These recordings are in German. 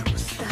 gusta.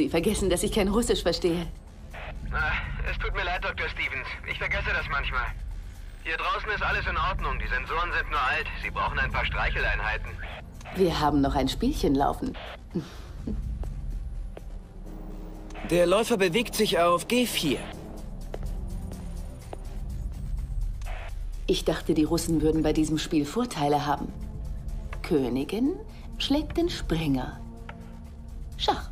Sie vergessen, dass ich kein Russisch verstehe. Es tut mir leid, Dr. Stevens. Ich vergesse das manchmal. Hier draußen ist alles in Ordnung. Die Sensoren sind nur alt. Sie brauchen ein paar Streicheleinheiten. Wir haben noch ein Spielchen laufen. Der Läufer bewegt sich auf G4. Ich dachte, die Russen würden bei diesem Spiel Vorteile haben. Königin schlägt den Springer. Schach.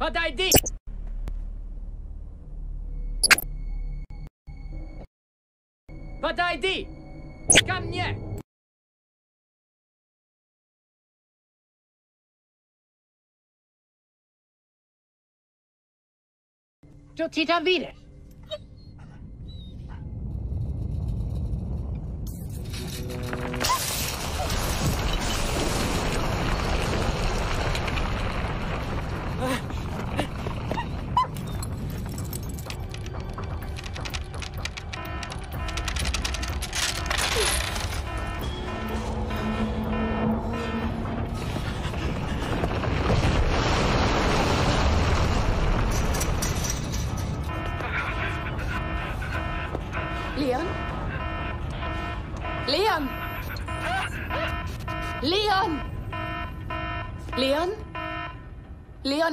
Подойди! Подойди! Ко мне! Du Tita wieder. Leon?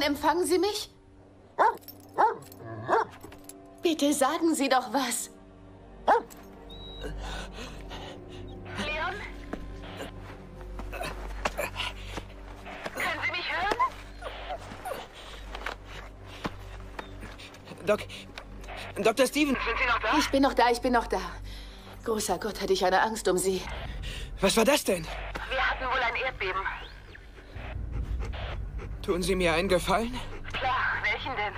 Empfangen Sie mich? Bitte sagen Sie doch was. Leon? Können Sie mich hören? Doc. Dr. Stevens. Sind Sie noch da? Ich bin noch da, ich bin noch da. Großer Gott, hatte ich eine Angst um Sie. Was war das denn? Wir hatten wohl ein Erdbeben. Tun Sie mir einen Gefallen? Klar, welchen denn?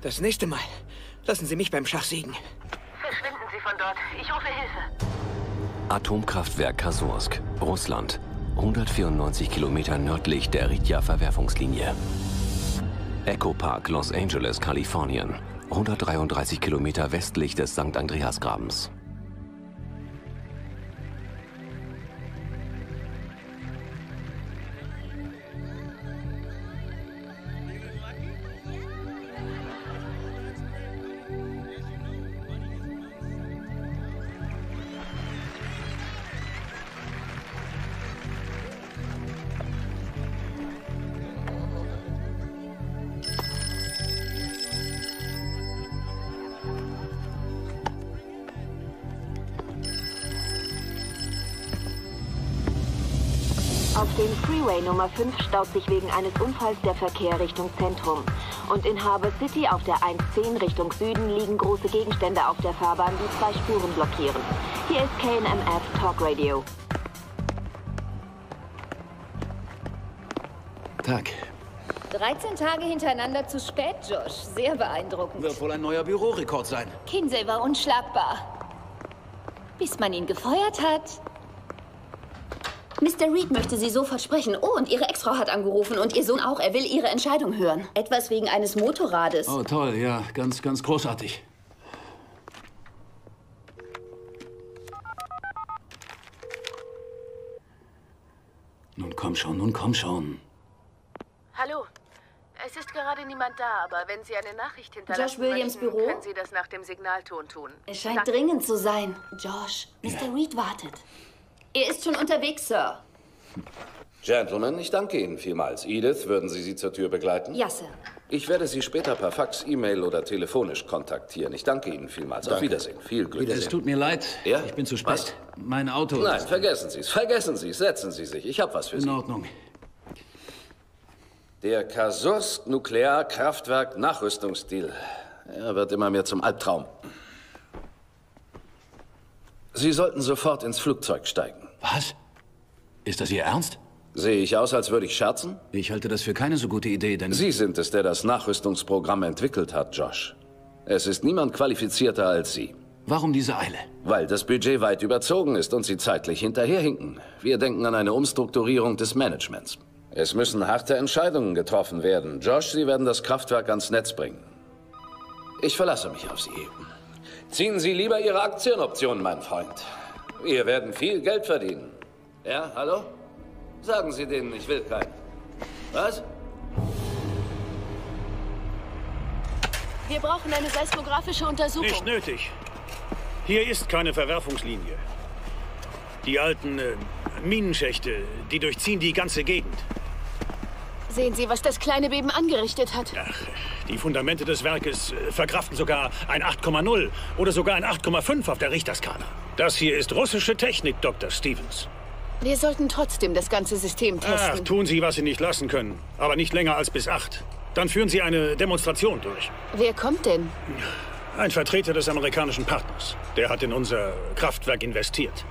Das nächste Mal. Lassen Sie mich beim Schach siegen. Verschwinden Sie von dort. Ich rufe Hilfe. Atomkraftwerk Kasursk, Russland. 194 Kilometer nördlich der Ritja-Verwerfungslinie. Echo Park, Los Angeles, Kalifornien. 133 Kilometer westlich des St. Andreasgrabens. Auf dem Freeway Nummer 5 staut sich wegen eines Unfalls der Verkehr Richtung Zentrum. Und in Harbor City auf der 110 Richtung Süden liegen große Gegenstände auf der Fahrbahn, die zwei Spuren blockieren. Hier ist KNMF Talk Radio. Tag. 13 Tage hintereinander zu spät, Josh. Sehr beeindruckend. Wird wohl ein neuer Bürorekord sein. Kinsey war unschlagbar. Bis man ihn gefeuert hat. Mr. Reed möchte Sie sofort sprechen. Oh, und Ihre Ex-Frau hat angerufen und Ihr Sohn auch. Er will Ihre Entscheidung hören. Etwas wegen eines Motorrades. Oh, toll, ja. Ganz, ganz großartig. Nun komm schon, nun komm schon. Hallo. Es ist gerade niemand da, aber wenn Sie eine Nachricht hinterlassen Josh Williams möchten, Büro? können Sie das nach dem Signalton tun. Es scheint Danke. dringend zu sein. Josh, Mr. Reed wartet. Er ist schon unterwegs, Sir. Gentlemen, ich danke Ihnen vielmals. Edith, würden Sie sie zur Tür begleiten? Ja, Sir. Ich werde Sie später per Fax, E-Mail oder telefonisch kontaktieren. Ich danke Ihnen vielmals. Auf Danke. Wiedersehen. Viel Glück. Es tut mir leid. Ja? Ich bin zu spät. Was? Mein Auto Nein, ist vergessen Sie es. Vergessen Sie es. Setzen Sie sich. Ich habe was für in Sie. Ordnung. Der Kasursk Nuklearkraftwerk Nachrüstungsdeal. Er wird immer mehr zum Albtraum. Sie sollten sofort ins Flugzeug steigen. Was? Ist das Ihr Ernst? Sehe ich aus, als würde ich scherzen? Ich halte das für keine so gute Idee, denn... Sie sind es, der das Nachrüstungsprogramm entwickelt hat, Josh. Es ist niemand qualifizierter als Sie. Warum diese Eile? Weil das Budget weit überzogen ist und Sie zeitlich hinterherhinken. Wir denken an eine Umstrukturierung des Managements. Es müssen harte Entscheidungen getroffen werden. Josh, Sie werden das Kraftwerk ans Netz bringen. Ich verlasse mich auf Sie. Ziehen Sie lieber Ihre Aktienoptionen, mein Freund. Wir werden viel Geld verdienen. Ja, hallo? Sagen Sie denen, ich will keinen. Was? Wir brauchen eine seismografische Untersuchung. Nicht nötig. Hier ist keine Verwerfungslinie. Die alten äh, Minenschächte, die durchziehen die ganze Gegend. Sehen Sie, was das kleine Beben angerichtet hat. Die Fundamente des Werkes äh, verkraften sogar ein 8,0 oder sogar ein 8,5 auf der Richterskala. Das hier ist russische Technik, Dr. Stevens. Wir sollten trotzdem das ganze System Ach, testen. tun Sie, was Sie nicht lassen können. Aber nicht länger als bis 8. Dann führen Sie eine Demonstration durch. Wer kommt denn? Ein Vertreter des amerikanischen Partners. Der hat in unser Kraftwerk investiert.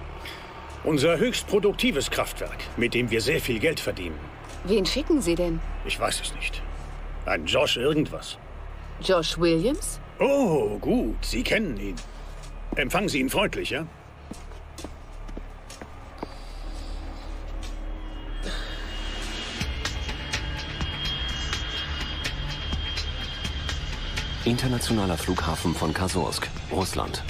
Unser höchst produktives Kraftwerk, mit dem wir sehr viel Geld verdienen. Wen schicken Sie denn? Ich weiß es nicht. Ein Josh irgendwas. Josh Williams? Oh, gut. Sie kennen ihn. Empfangen Sie ihn freundlich, ja? Internationaler Flughafen von Kasursk, Russland.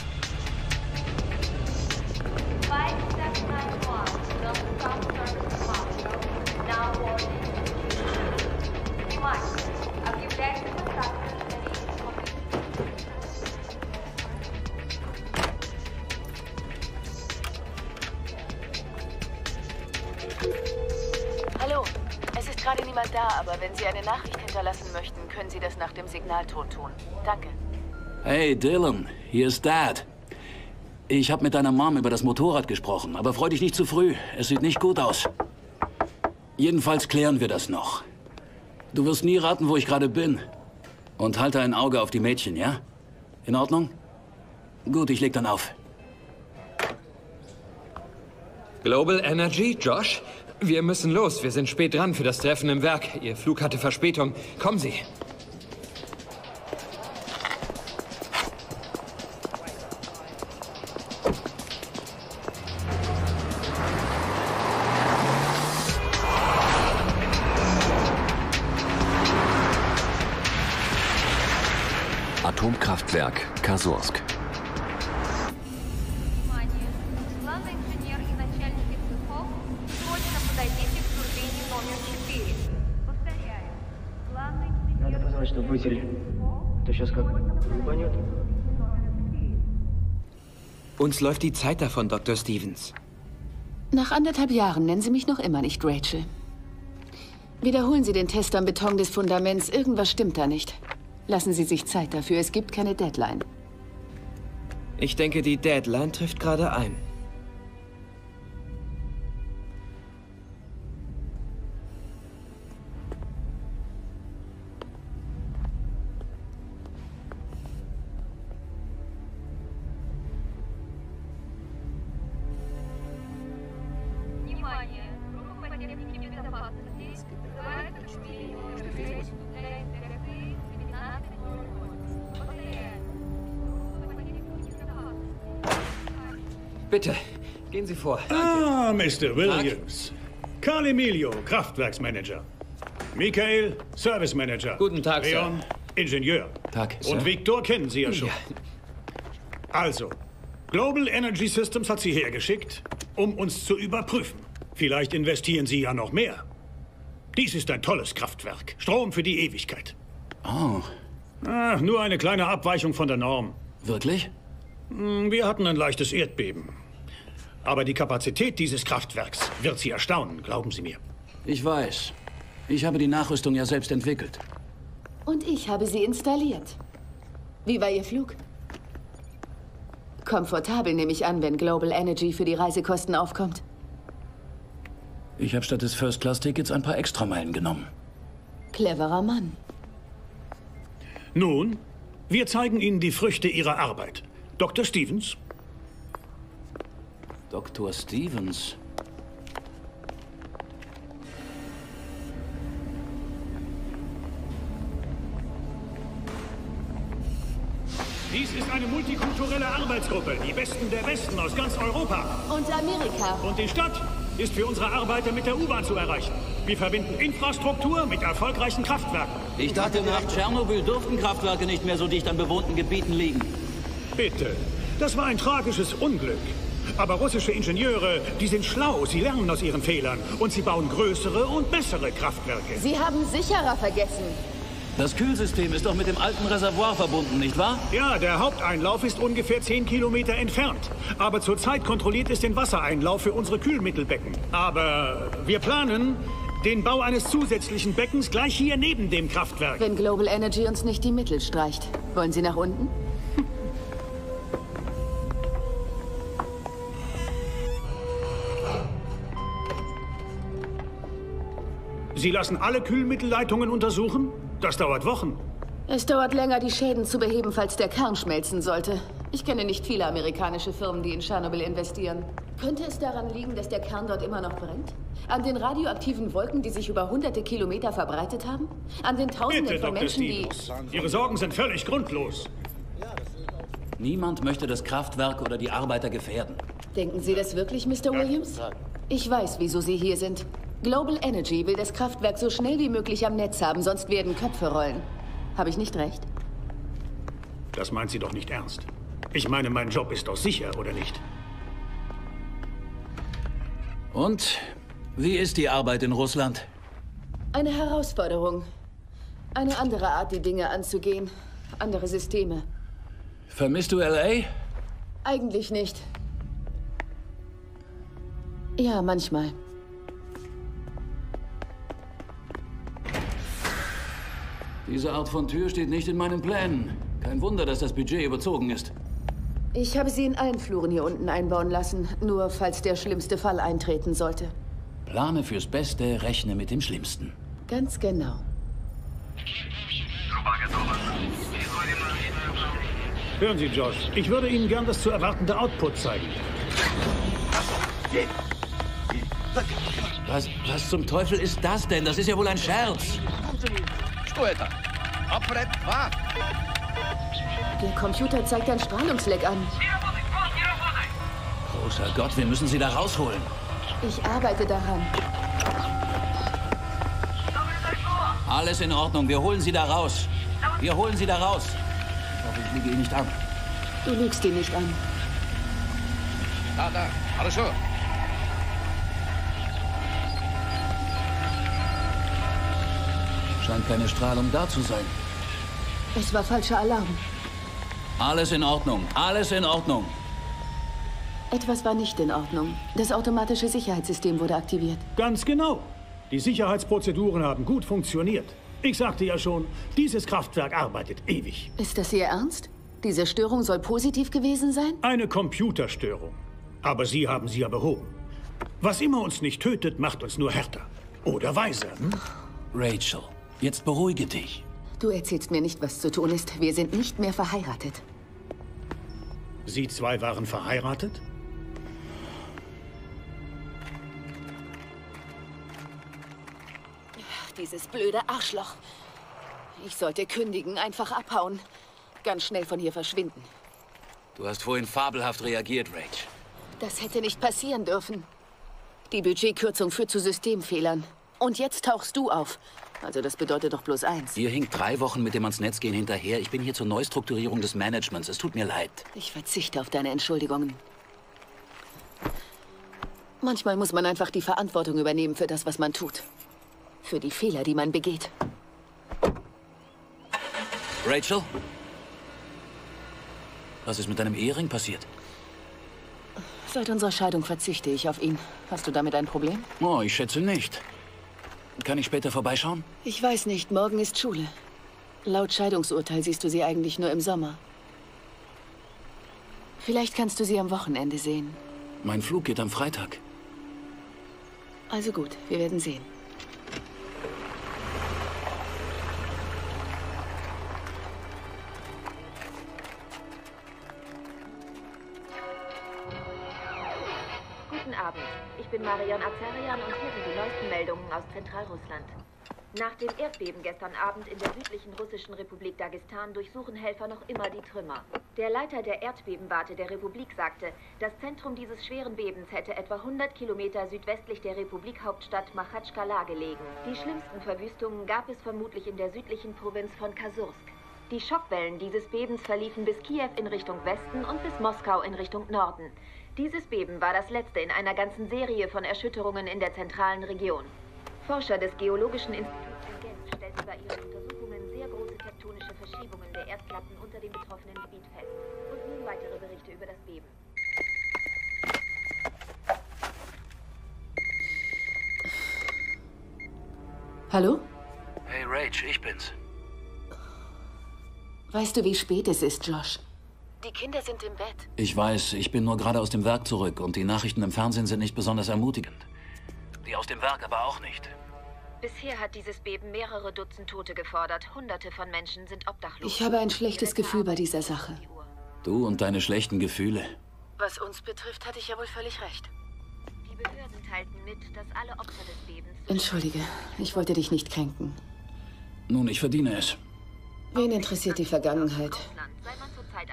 Gerade niemand da, aber wenn Sie eine Nachricht hinterlassen möchten, können Sie das nach dem Signalton tun. Danke. Hey, Dylan, hier ist Dad. Ich habe mit deiner Mom über das Motorrad gesprochen, aber freu dich nicht zu früh. Es sieht nicht gut aus. Jedenfalls klären wir das noch. Du wirst nie raten, wo ich gerade bin. Und halte ein Auge auf die Mädchen, ja? In Ordnung? Gut, ich leg dann auf. Global Energy, Josh? Wir müssen los. Wir sind spät dran für das Treffen im Werk. Ihr Flug hatte Verspätung. Kommen Sie. Atomkraftwerk Kasorsk. Uns läuft die Zeit davon, Dr. Stevens. Nach anderthalb Jahren nennen Sie mich noch immer nicht Rachel. Wiederholen Sie den Test am Beton des Fundaments. Irgendwas stimmt da nicht. Lassen Sie sich Zeit dafür. Es gibt keine Deadline. Ich denke, die Deadline trifft gerade ein. Ah, Mr. Williams. Carl Emilio, Kraftwerksmanager. Michael, Service Manager. Guten Tag, Sir. Leon, Ingenieur. Tag, Und Sir. Victor kennen Sie ja schon. Also, Global Energy Systems hat Sie hergeschickt, um uns zu überprüfen. Vielleicht investieren Sie ja noch mehr. Dies ist ein tolles Kraftwerk. Strom für die Ewigkeit. Oh. Ah, nur eine kleine Abweichung von der Norm. Wirklich? Hm, Wir hatten ein leichtes Erdbeben. Aber die Kapazität dieses Kraftwerks wird Sie erstaunen, glauben Sie mir. Ich weiß. Ich habe die Nachrüstung ja selbst entwickelt. Und ich habe sie installiert. Wie war Ihr Flug? Komfortabel nehme ich an, wenn Global Energy für die Reisekosten aufkommt. Ich habe statt des First-Class-Tickets ein paar Extrameilen genommen. Cleverer Mann. Nun, wir zeigen Ihnen die Früchte Ihrer Arbeit. Dr. Stevens? Dr. Stevens. Dies ist eine multikulturelle Arbeitsgruppe. Die Besten der Besten aus ganz Europa. Und Amerika. Und die Stadt ist für unsere Arbeiter mit der U-Bahn zu erreichen. Wir verbinden Infrastruktur mit erfolgreichen Kraftwerken. Ich dachte, nach Tschernobyl durften Kraftwerke nicht mehr so dicht an bewohnten Gebieten liegen. Bitte. Das war ein tragisches Unglück. Aber russische Ingenieure, die sind schlau. Sie lernen aus ihren Fehlern. Und sie bauen größere und bessere Kraftwerke. Sie haben sicherer vergessen. Das Kühlsystem ist doch mit dem alten Reservoir verbunden, nicht wahr? Ja, der Haupteinlauf ist ungefähr 10 Kilometer entfernt. Aber zurzeit kontrolliert es den Wassereinlauf für unsere Kühlmittelbecken. Aber wir planen den Bau eines zusätzlichen Beckens gleich hier neben dem Kraftwerk. Wenn Global Energy uns nicht die Mittel streicht. Wollen Sie nach unten? Sie lassen alle Kühlmittelleitungen untersuchen? Das dauert Wochen. Es dauert länger, die Schäden zu beheben, falls der Kern schmelzen sollte. Ich kenne nicht viele amerikanische Firmen, die in Tschernobyl investieren. Könnte es daran liegen, dass der Kern dort immer noch brennt? An den radioaktiven Wolken, die sich über hunderte Kilometer verbreitet haben? An den Tausenden Bitte, von Dr. Menschen, die... Stevens. Ihre Sorgen sind völlig grundlos. Niemand möchte das Kraftwerk oder die Arbeiter gefährden. Denken Sie das wirklich, Mr. Williams? Ich weiß, wieso Sie hier sind. Global Energy will das Kraftwerk so schnell wie möglich am Netz haben, sonst werden Köpfe rollen. Habe ich nicht recht? Das meint sie doch nicht ernst. Ich meine, mein Job ist doch sicher, oder nicht? Und wie ist die Arbeit in Russland? Eine Herausforderung. Eine andere Art, die Dinge anzugehen. Andere Systeme. Vermisst du L.A.? Eigentlich nicht. Ja, manchmal. Diese Art von Tür steht nicht in meinen Plänen. Kein Wunder, dass das Budget überzogen ist. Ich habe sie in allen Fluren hier unten einbauen lassen, nur falls der schlimmste Fall eintreten sollte. Plane fürs Beste, rechne mit dem Schlimmsten. Ganz genau. Hören Sie, Josh, ich würde Ihnen gern das zu erwartende Output zeigen. Was, was zum Teufel ist das denn? Das ist ja wohl ein Scherz du, Alter? Opferett, war. Der Computer zeigt einen Strahlungsleck an. Großer Gott, wir müssen sie da rausholen. Ich arbeite daran. Alles in Ordnung, wir holen sie da raus. Wir holen sie da raus. Ich hoffe, ich liege ihn nicht an. Du lügst ihn nicht an. Da, da, alles schon. Scheint keine Strahlung da zu sein. Es war falscher Alarm. Alles in Ordnung. Alles in Ordnung. Etwas war nicht in Ordnung. Das automatische Sicherheitssystem wurde aktiviert. Ganz genau. Die Sicherheitsprozeduren haben gut funktioniert. Ich sagte ja schon, dieses Kraftwerk arbeitet ewig. Ist das Ihr Ernst? Diese Störung soll positiv gewesen sein? Eine Computerstörung. Aber Sie haben sie ja behoben. Was immer uns nicht tötet, macht uns nur härter. Oder weiser. Hm? Rachel, jetzt beruhige dich. Du erzählst mir nicht, was zu tun ist. Wir sind nicht mehr verheiratet. Sie zwei waren verheiratet? Dieses blöde Arschloch. Ich sollte kündigen, einfach abhauen. Ganz schnell von hier verschwinden. Du hast vorhin fabelhaft reagiert, Rach. Das hätte nicht passieren dürfen. Die Budgetkürzung führt zu Systemfehlern. Und jetzt tauchst du auf. Also das bedeutet doch bloß eins. Ihr hinkt drei Wochen mit dem ans Netz gehen hinterher. Ich bin hier zur Neustrukturierung des Managements. Es tut mir leid. Ich verzichte auf deine Entschuldigungen. Manchmal muss man einfach die Verantwortung übernehmen für das, was man tut. Für die Fehler, die man begeht. Rachel? Was ist mit deinem Ehering passiert? Seit unserer Scheidung verzichte ich auf ihn. Hast du damit ein Problem? Oh, ich schätze nicht. Kann ich später vorbeischauen? Ich weiß nicht. Morgen ist Schule. Laut Scheidungsurteil siehst du sie eigentlich nur im Sommer. Vielleicht kannst du sie am Wochenende sehen. Mein Flug geht am Freitag. Also gut, wir werden sehen. Guten Abend. Ich bin Marion Azarian und hier Meldungen aus Zentralrussland. Nach dem Erdbeben gestern Abend in der südlichen russischen Republik Dagestan durchsuchen Helfer noch immer die Trümmer. Der Leiter der Erdbebenwarte der Republik sagte, das Zentrum dieses schweren Bebens hätte etwa 100 Kilometer südwestlich der Republikhauptstadt Machatschkala gelegen. Die schlimmsten Verwüstungen gab es vermutlich in der südlichen Provinz von Kasursk. Die Schockwellen dieses Bebens verliefen bis Kiew in Richtung Westen und bis Moskau in Richtung Norden. Dieses Beben war das letzte in einer ganzen Serie von Erschütterungen in der zentralen Region. Forscher des Geologischen Instituts in Genf stellten bei ihren Untersuchungen sehr große tektonische Verschiebungen der Erdplatten unter dem betroffenen Gebiet fest. Und nun weitere Berichte über das Beben. Hallo? Hey, Rach, ich bin's. Weißt du, wie spät es ist, Josh? Die Kinder sind im Bett. Ich weiß, ich bin nur gerade aus dem Werk zurück und die Nachrichten im Fernsehen sind nicht besonders ermutigend. Die aus dem Werk aber auch nicht. Bisher hat dieses Beben mehrere Dutzend Tote gefordert. Hunderte von Menschen sind obdachlos. Ich habe ein schlechtes Gefühl bei dieser Sache. Du und deine schlechten Gefühle. Was uns betrifft, hatte ich ja wohl völlig recht. Die Behörden teilten mit, dass alle Opfer des Bebens... Entschuldige, ich wollte dich nicht kränken. Nun, ich verdiene es. Wen interessiert die Vergangenheit?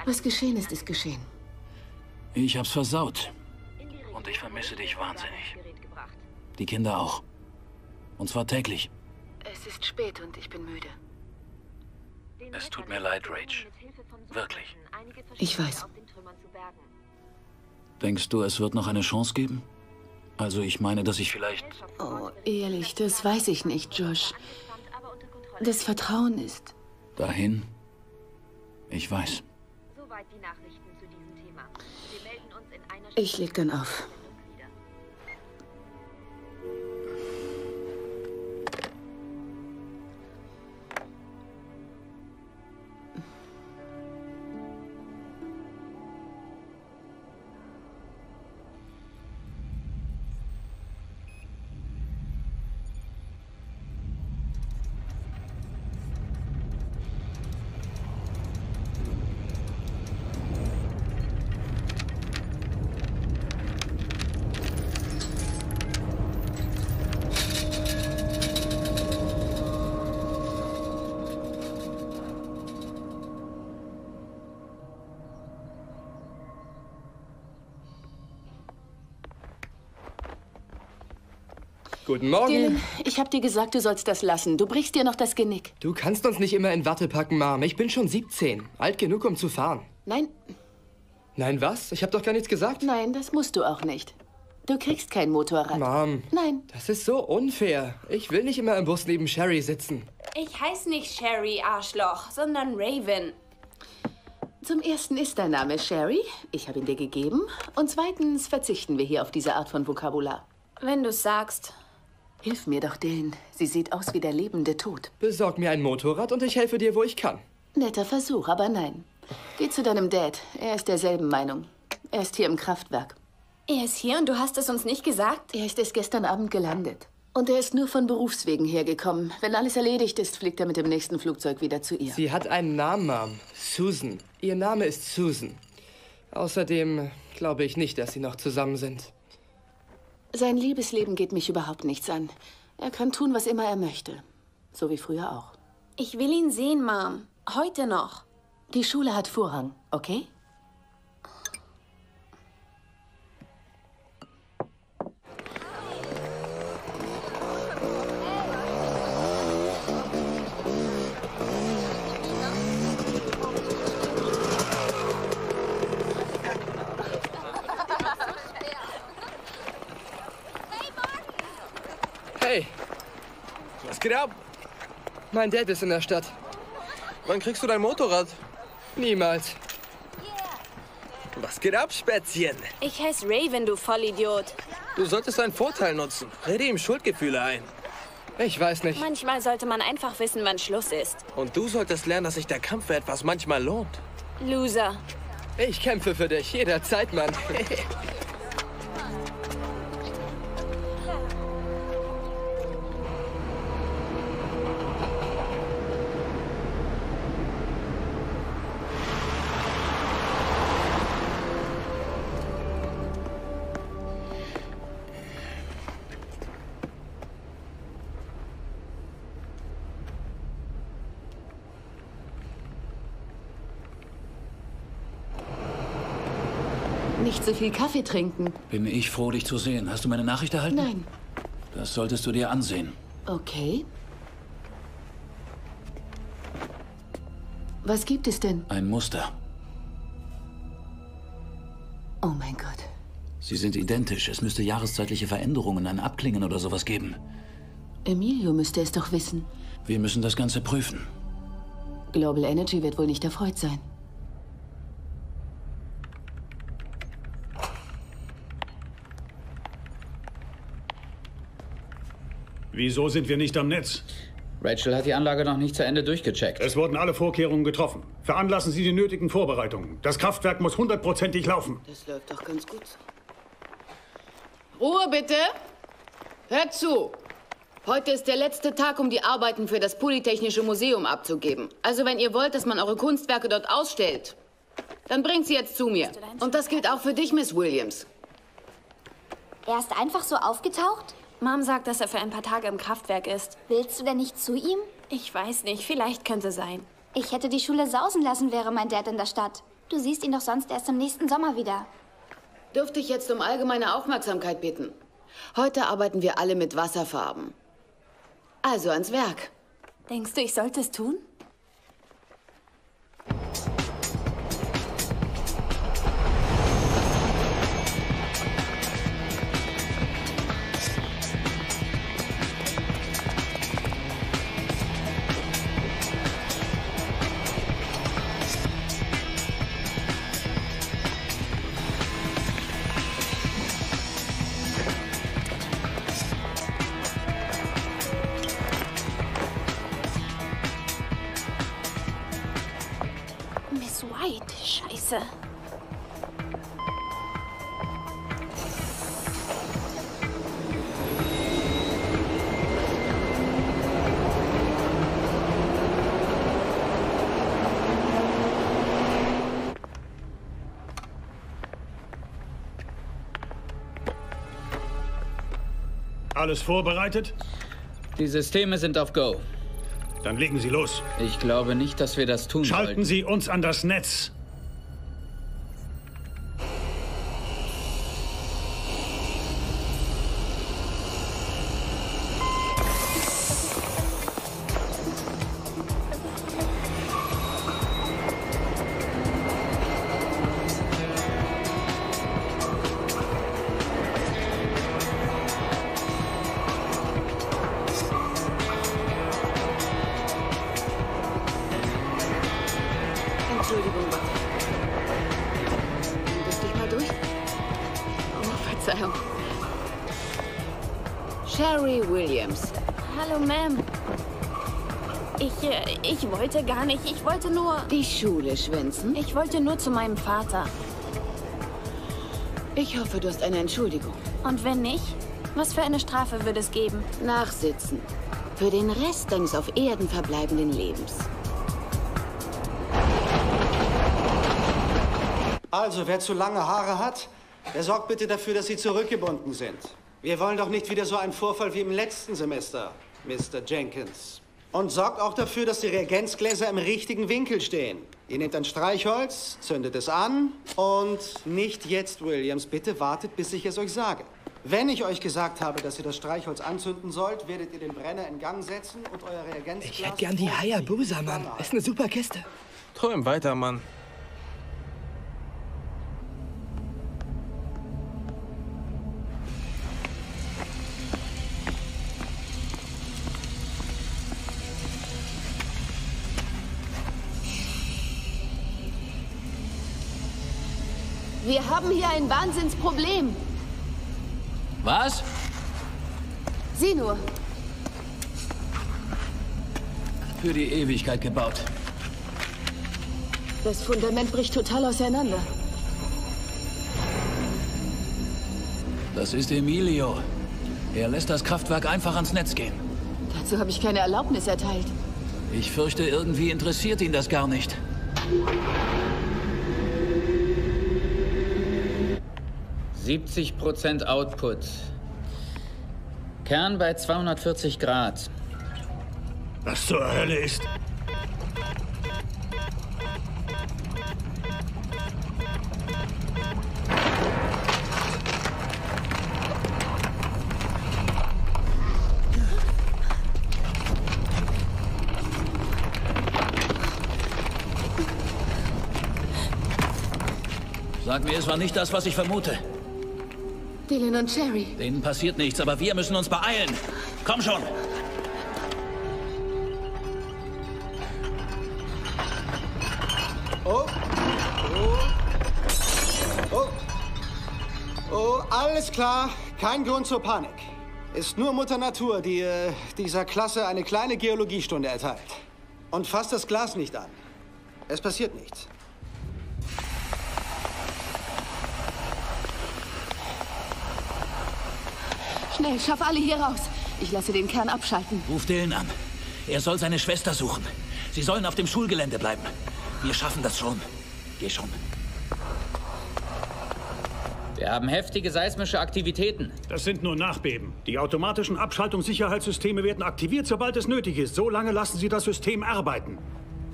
Was geschehen ist, ist geschehen. Ich hab's versaut. Und ich vermisse dich wahnsinnig. Die Kinder auch. Und zwar täglich. Es ist spät und ich bin müde. Es tut mir leid, Rach. Wirklich. Ich weiß. Denkst du, es wird noch eine Chance geben? Also ich meine, dass ich vielleicht... Oh, ehrlich, das weiß ich nicht, Josh. Das Vertrauen ist... Dahin? Ich weiß. Soweit die Nachrichten zu diesem Thema. Wir melden uns in einer Ich leg dann auf. Guten Morgen. Dylan, ich hab dir gesagt, du sollst das lassen. Du brichst dir noch das Genick. Du kannst uns nicht immer in Watte packen, Mom. Ich bin schon 17. Alt genug, um zu fahren. Nein. Nein, was? Ich hab doch gar nichts gesagt. Nein, das musst du auch nicht. Du kriegst kein Motorrad. Mom. Nein. Das ist so unfair. Ich will nicht immer im Bus neben Sherry sitzen. Ich heiße nicht Sherry, Arschloch, sondern Raven. Zum ersten ist dein Name Sherry. Ich habe ihn dir gegeben. Und zweitens verzichten wir hier auf diese Art von Vokabular. Wenn du sagst. Hilf mir doch, Dylan. Sie sieht aus wie der lebende Tod. Besorg mir ein Motorrad und ich helfe dir, wo ich kann. Netter Versuch, aber nein. Geh zu deinem Dad. Er ist derselben Meinung. Er ist hier im Kraftwerk. Er ist hier und du hast es uns nicht gesagt? Er ist erst gestern Abend gelandet. Und er ist nur von Berufswegen hergekommen. Wenn alles erledigt ist, fliegt er mit dem nächsten Flugzeug wieder zu ihr. Sie hat einen Namen, Mom. Susan. Ihr Name ist Susan. Außerdem glaube ich nicht, dass sie noch zusammen sind. Sein Liebesleben geht mich überhaupt nichts an. Er kann tun, was immer er möchte. So wie früher auch. Ich will ihn sehen, Mom. Heute noch. Die Schule hat Vorrang, okay? Geht ab? mein Dad ist in der Stadt. Wann kriegst du dein Motorrad? Niemals. Was geht ab, Spätzchen? Ich heiße Raven, du Vollidiot. Du solltest deinen Vorteil nutzen. Rede ihm Schuldgefühle ein. Ich weiß nicht. Manchmal sollte man einfach wissen, wann Schluss ist. Und du solltest lernen, dass sich der Kampf für etwas manchmal lohnt. Loser. Ich kämpfe für dich, jederzeit, Mann. Nicht so viel Kaffee trinken. Bin ich froh, dich zu sehen. Hast du meine Nachricht erhalten? Nein. Das solltest du dir ansehen. Okay. Was gibt es denn? Ein Muster. Oh mein Gott. Sie sind identisch. Es müsste jahreszeitliche Veränderungen, ein Abklingen oder sowas geben. Emilio müsste es doch wissen. Wir müssen das Ganze prüfen. Global Energy wird wohl nicht erfreut sein. Wieso sind wir nicht am Netz? Rachel hat die Anlage noch nicht zu Ende durchgecheckt. Es wurden alle Vorkehrungen getroffen. Veranlassen Sie die nötigen Vorbereitungen. Das Kraftwerk muss hundertprozentig laufen. Das läuft doch ganz gut. Ruhe bitte. Hört zu. Heute ist der letzte Tag, um die Arbeiten für das Polytechnische Museum abzugeben. Also wenn ihr wollt, dass man eure Kunstwerke dort ausstellt, dann bringt sie jetzt zu mir. Und das gilt auch für dich, Miss Williams. Er ist einfach so aufgetaucht? Mom sagt, dass er für ein paar Tage im Kraftwerk ist. Willst du denn nicht zu ihm? Ich weiß nicht, vielleicht könnte sein. Ich hätte die Schule sausen lassen, wäre mein Dad in der Stadt. Du siehst ihn doch sonst erst im nächsten Sommer wieder. Dürfte ich jetzt um allgemeine Aufmerksamkeit bitten? Heute arbeiten wir alle mit Wasserfarben. Also ans Werk. Denkst du, ich sollte es tun? Alles vorbereitet? Die Systeme sind auf Go. Dann legen Sie los. Ich glaube nicht, dass wir das tun Schalten sollten. Sie uns an das Netz. Ich wollte nur... Die Schule schwänzen? Ich wollte nur zu meinem Vater. Ich hoffe, du hast eine Entschuldigung. Und wenn nicht? Was für eine Strafe würde es geben? Nachsitzen. Für den Rest deines auf Erden verbleibenden Lebens. Also, wer zu lange Haare hat, der sorgt bitte dafür, dass sie zurückgebunden sind. Wir wollen doch nicht wieder so einen Vorfall wie im letzten Semester, Mr. Jenkins. Und sorgt auch dafür, dass die Reagenzgläser im richtigen Winkel stehen. Ihr nehmt ein Streichholz, zündet es an und nicht jetzt, Williams. Bitte wartet, bis ich es euch sage. Wenn ich euch gesagt habe, dass ihr das Streichholz anzünden sollt, werdet ihr den Brenner in Gang setzen und euer Reagenzglas... Ich hätte gern die Hayabusa, Mann. Ist eine super Kiste. Träum weiter, Mann. Wir haben hier ein Wahnsinnsproblem. Was? Sieh nur. Für die Ewigkeit gebaut. Das Fundament bricht total auseinander. Das ist Emilio. Er lässt das Kraftwerk einfach ans Netz gehen. Dazu habe ich keine Erlaubnis erteilt. Ich fürchte, irgendwie interessiert ihn das gar nicht. 70 Prozent Output. Kern bei 240 Grad. Was zur Hölle ist... Sag mir, es war nicht das, was ich vermute. Dylan und Sherry. Denen passiert nichts, aber wir müssen uns beeilen. Komm schon. Oh. Oh. Oh. Oh, alles klar. Kein Grund zur Panik. Ist nur Mutter Natur, die äh, dieser Klasse eine kleine Geologiestunde erteilt. Und fasst das Glas nicht an. Es passiert nichts. Schnell, schaff alle hier raus. Ich lasse den Kern abschalten. Ruf Dylan an. Er soll seine Schwester suchen. Sie sollen auf dem Schulgelände bleiben. Wir schaffen das schon. Geh schon. Wir haben heftige seismische Aktivitäten. Das sind nur Nachbeben. Die automatischen Abschaltungssicherheitssysteme werden aktiviert, sobald es nötig ist. So lange lassen Sie das System arbeiten.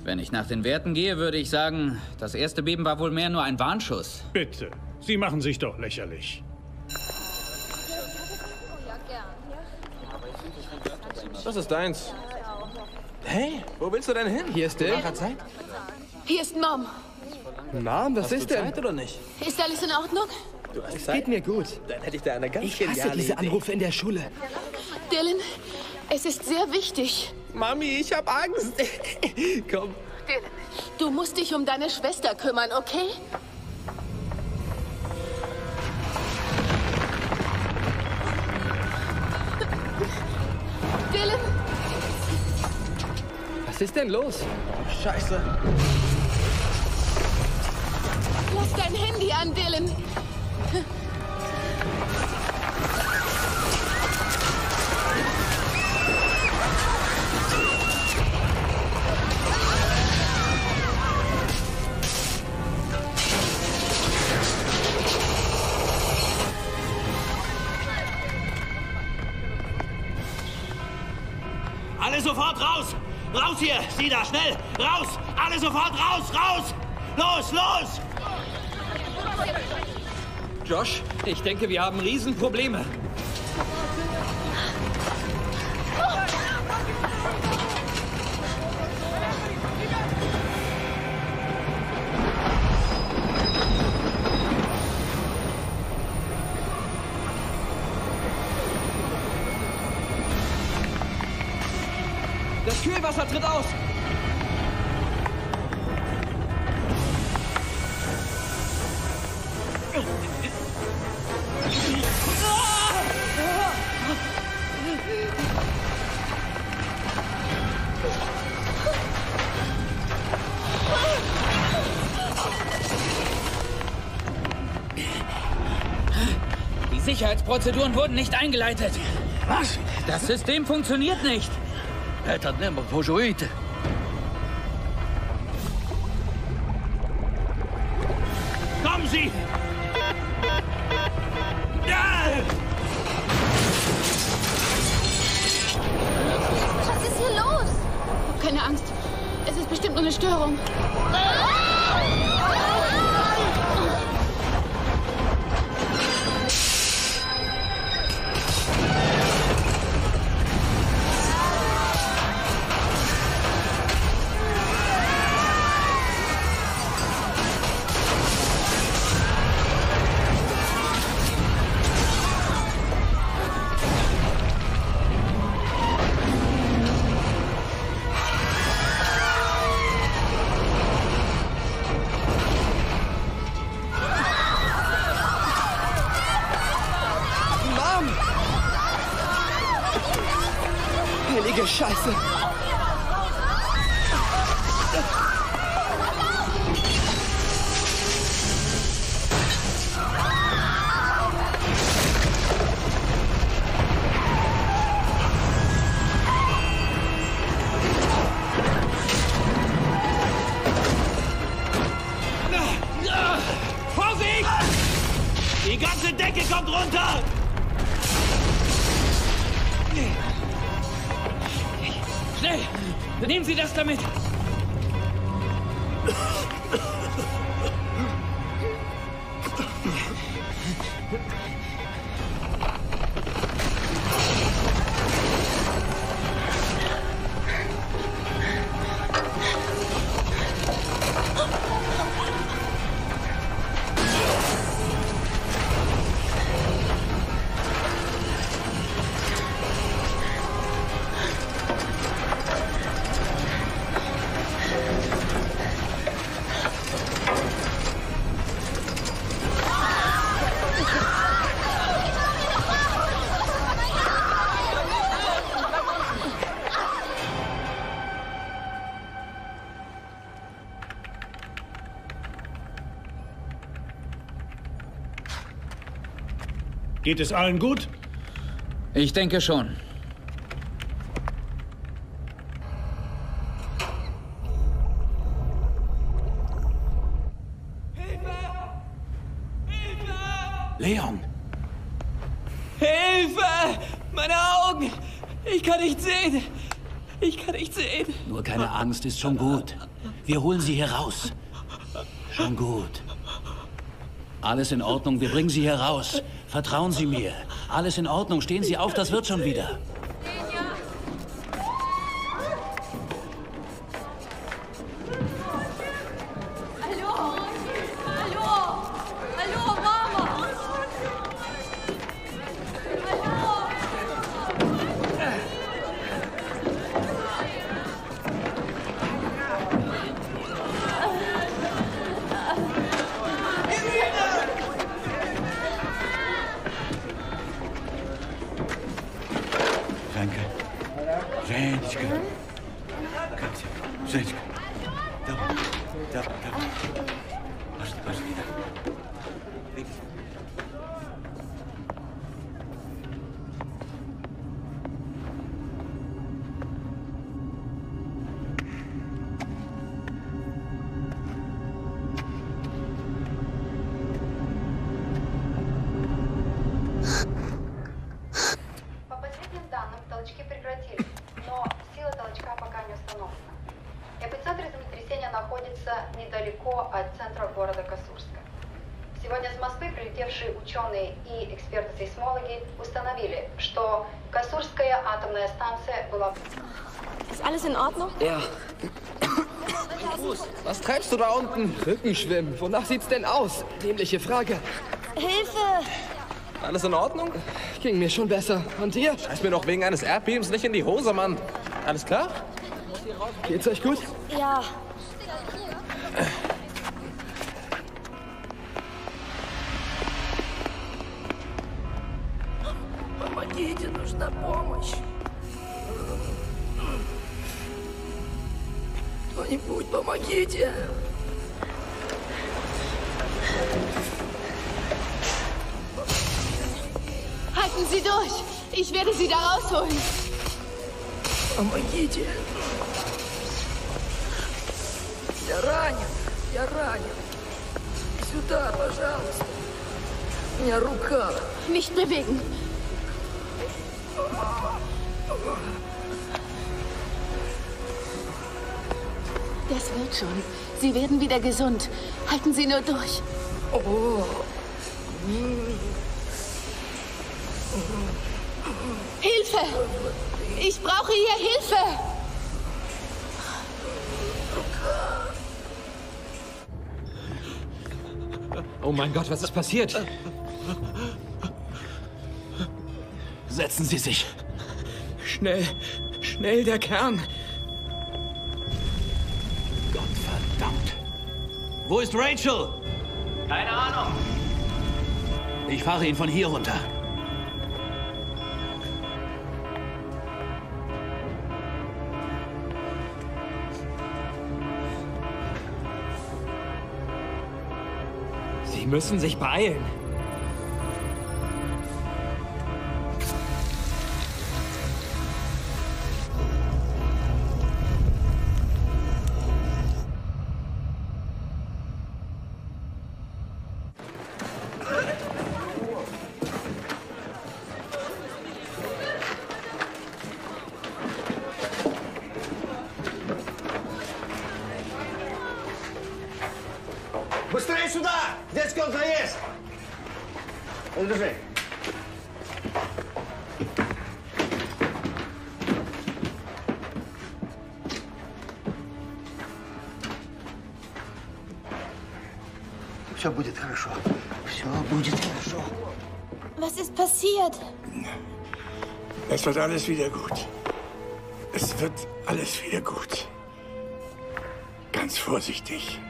Wenn ich nach den Werten gehe, würde ich sagen, das erste Beben war wohl mehr nur ein Warnschuss. Bitte. Sie machen sich doch lächerlich. Das ist deins. Hey, wo willst du denn hin? Hier ist Dill. Zeit? Hier ist Mom. Mom, was Hast ist du denn? Zeit oder nicht? Ist alles in Ordnung? Du hast Es Zeit? geht mir gut. Dann hätte ich da eine ganz Ich hasse geniale diese Idee. Anrufe in der Schule. Dylan, es ist sehr wichtig. Mami, ich hab Angst. Komm. Dylan, du musst dich um deine Schwester kümmern, okay? Was ist denn los? Scheiße. lass dein Handy an, Dylan. Schnell! Raus! Alle sofort raus! Raus! Los, los! Josh, ich denke, wir haben Riesenprobleme. Sicherheitsprozeduren wurden nicht eingeleitet. Was? Das System funktioniert nicht. Geht es allen gut? Ich denke schon. Leon! Hilfe! Meine Augen! Ich kann nicht sehen! Ich kann nicht sehen! Nur keine Angst, ist schon gut. Wir holen Sie hier raus. Schon gut. Alles in Ordnung, wir bringen Sie hier raus. Vertrauen Sie mir. Alles in Ordnung, stehen Sie auf, das wird schon wieder. Москвы прилетевшие ученые и эксперты-сейсмологи установили, что Касурская атомная станция была... Ist alles in Ordnung? Ja. Was treibst du da unten? Rückenschwimmen. Wonach sieht's denn aus? Dämliche Frage. Hilfe! Alles in Ordnung? Ging mir schon besser. Und dir? Scheiß mir doch wegen eines Erdbebens nicht in die Hose, Mann. Alles klar? Geht's euch gut? Ja. Нужна помощь. Кто-нибудь помогите. Halten Sie durch! Ich werde Sie da rausholen! Помогите! Я ранен! Я ранен! Сюда, пожалуйста! У меня рука! Nicht bewegen! Das wird schon. Sie werden wieder gesund. Halten Sie nur durch. Oh. Hilfe! Ich brauche hier Hilfe! Oh mein Gott, was ist passiert? Setzen Sie sich. Schnell, schnell, der Kern. Gottverdammt. Wo ist Rachel? Keine Ahnung. Ich fahre ihn von hier runter. Sie müssen sich beeilen. Детский он заезд! Держи. Все будет хорошо. Все будет хорошо. Was ist passiert? Es wird alles wieder gut. Es wird alles wieder gut. Ganz vorsichtig.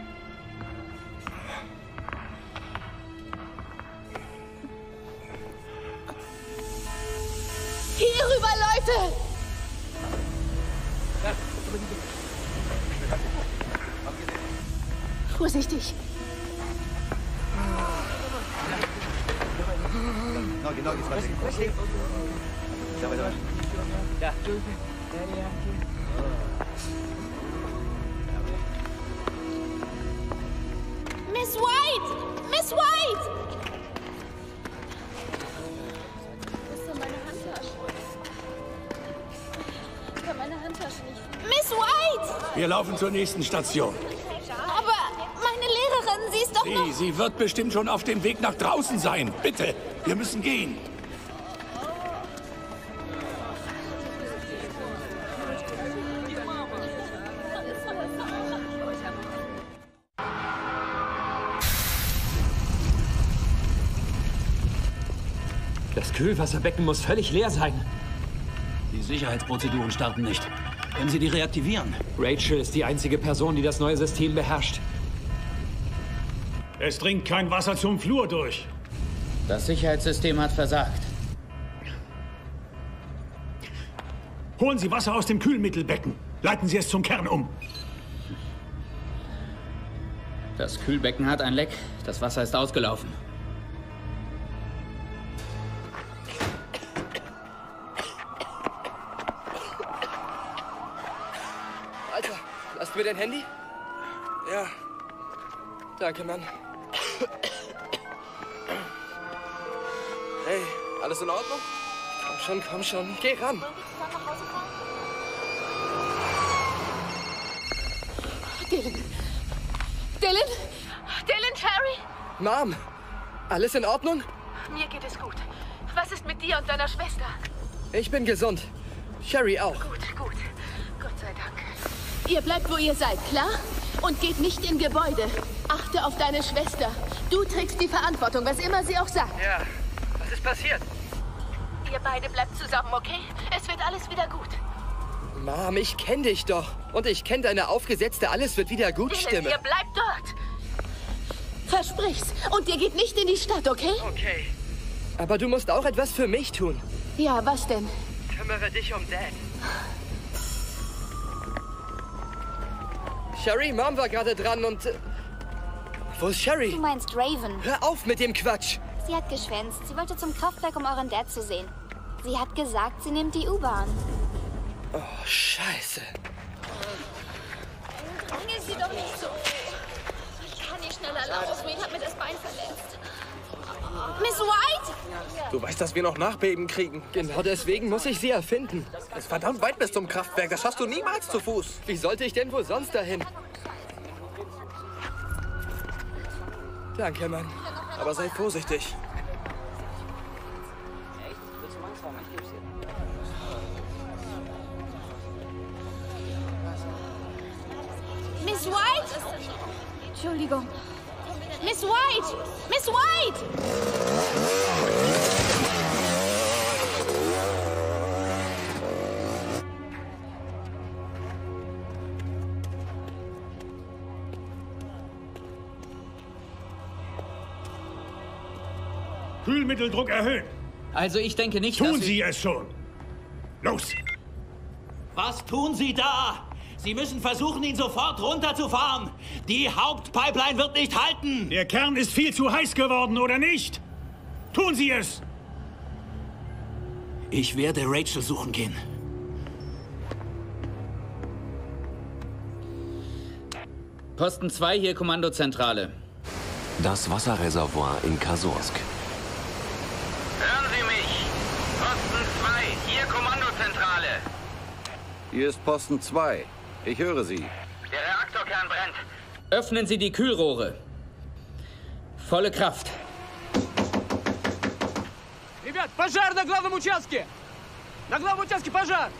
Zur nächsten Station. Aber meine Lehrerin, sie ist doch noch... Sie, sie wird bestimmt schon auf dem Weg nach draußen sein. Bitte, wir müssen gehen. Das Kühlwasserbecken muss völlig leer sein. Die Sicherheitsprozeduren starten nicht. Können Sie die reaktivieren? Rachel ist die einzige Person, die das neue System beherrscht. Es dringt kein Wasser zum Flur durch. Das Sicherheitssystem hat versagt. Holen Sie Wasser aus dem Kühlmittelbecken. Leiten Sie es zum Kern um. Das Kühlbecken hat ein Leck. Das Wasser ist ausgelaufen. Dein Handy? Ja. Danke, Mann. Hey, alles in Ordnung? Komm schon, komm schon. Geh ran. Dylan! Dylan? Dylan, Cherry? Mom, alles in Ordnung? Mir geht es gut. Was ist mit dir und deiner Schwester? Ich bin gesund. Sherry auch. Gut, gut. Ihr bleibt, wo ihr seid, klar? Und geht nicht in Gebäude. Achte auf deine Schwester. Du trägst die Verantwortung, was immer sie auch sagt. Ja. Was ist passiert? Ihr beide bleibt zusammen, okay? Es wird alles wieder gut. Mom, ich kenne dich doch. Und ich kenne deine aufgesetzte Alles wird wieder gut Stimme. ihr bleibt dort. Versprich's. Und ihr geht nicht in die Stadt, okay? Okay. Aber du musst auch etwas für mich tun. Ja, was denn? Kümmere dich um Dad. Sherry, Mom war gerade dran und... äh, Wo ist Sherry? Du meinst Raven. Hör auf mit dem Quatsch. Sie hat geschwänzt. Sie wollte zum Kraftwerk, um euren Dad zu sehen. Sie hat gesagt, sie nimmt die U-Bahn. Oh, scheiße. Dränge Sie doch nicht so. Ich kann nicht schneller laufen. Ich habe mir das Bein verletzt. Miss White? Du weißt, dass wir noch Nachbeben kriegen. Genau deswegen muss ich sie erfinden. Es ist verdammt weit bis zum Kraftwerk. Das schaffst du niemals zu Fuß. Wie sollte ich denn wohl sonst dahin? Danke, Mann. Aber sei vorsichtig. Miss White? Entschuldigung. Miss White! Miss White! Kühlmitteldruck erhöhen. Also ich denke nicht, Tun dass Sie es schon. Los! Was tun Sie da? Sie müssen versuchen, ihn sofort runterzufahren. Die Hauptpipeline wird nicht halten. Der Kern ist viel zu heiß geworden, oder nicht? Tun Sie es! Ich werde Rachel suchen gehen. Posten 2 hier Kommandozentrale. Das Wasserreservoir in Kasursk. Hören Sie mich! Posten 2, hier Kommandozentrale. Hier ist Posten 2. Ich höre Sie. Der Reaktorkern brennt. Öffnen Sie die Kühlrohre. Volle Kraft. Ребят, пожар на главном участке! На главном участке пожар!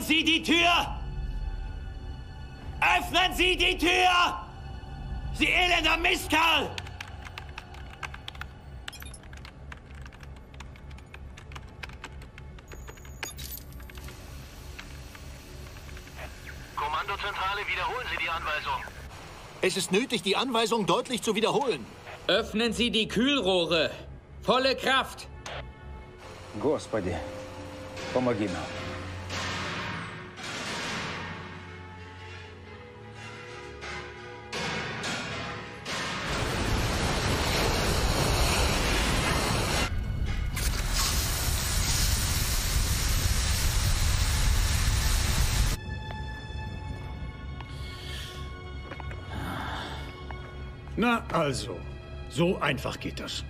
Öffnen Sie die Tür! Öffnen Sie die Tür! Sie elender Mistkerl! Kommandozentrale, wiederholen Sie die Anweisung. Es ist nötig, die Anweisung deutlich zu wiederholen. Öffnen Sie die Kühlrohre. Volle Kraft. Господи, помоги нам. Na also, so einfach geht das.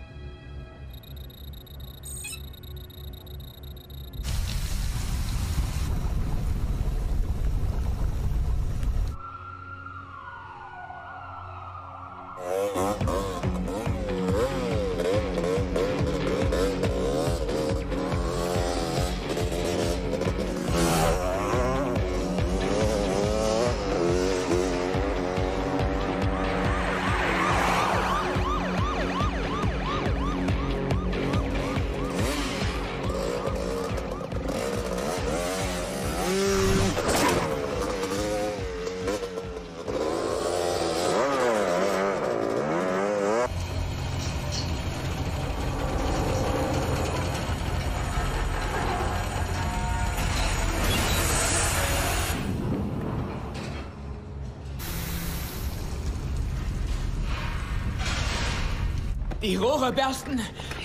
Die Rohre bersten.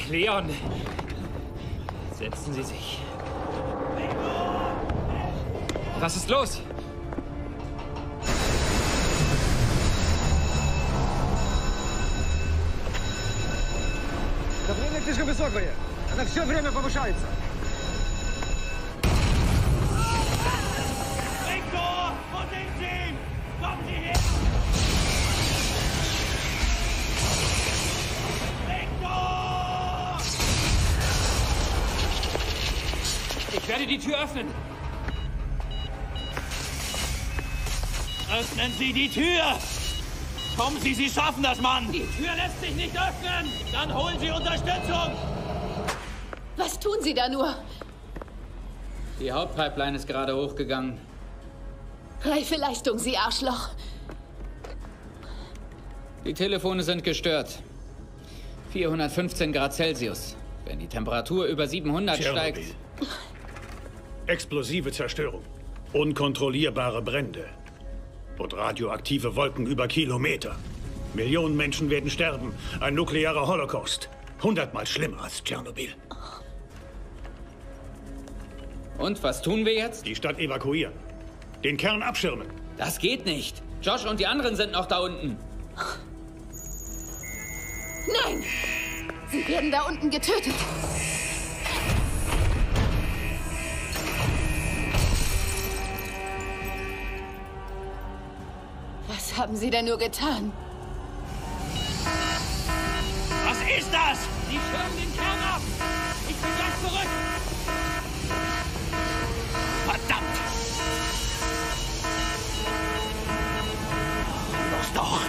Leon, setzen Sie sich. Was ist los? Давление слишком высокое. Она все время повышается. Sie die Tür! Kommen Sie, Sie schaffen das, Mann! Die Tür lässt sich nicht öffnen! Dann holen Sie Unterstützung! Was tun Sie da nur? Die Hauptpipeline ist gerade hochgegangen. Reife Leistung, Sie Arschloch. Die Telefone sind gestört. 415 Grad Celsius. Wenn die Temperatur über 700 steigt... Tschernobyl. Explosive Zerstörung. Unkontrollierbare Brände. Und radioaktive Wolken über Kilometer. Millionen Menschen werden sterben. Ein nuklearer Holocaust. Hundertmal schlimmer als Tschernobyl. Und was tun wir jetzt? Die Stadt evakuieren. Den Kern abschirmen. Das geht nicht. Josh und die anderen sind noch da unten. Nein! Sie werden da unten getötet. Was haben Sie denn nur getan? Was ist das? Die schirmen den Kern ab! Ich bin gleich zurück! Verdammt! Los doch!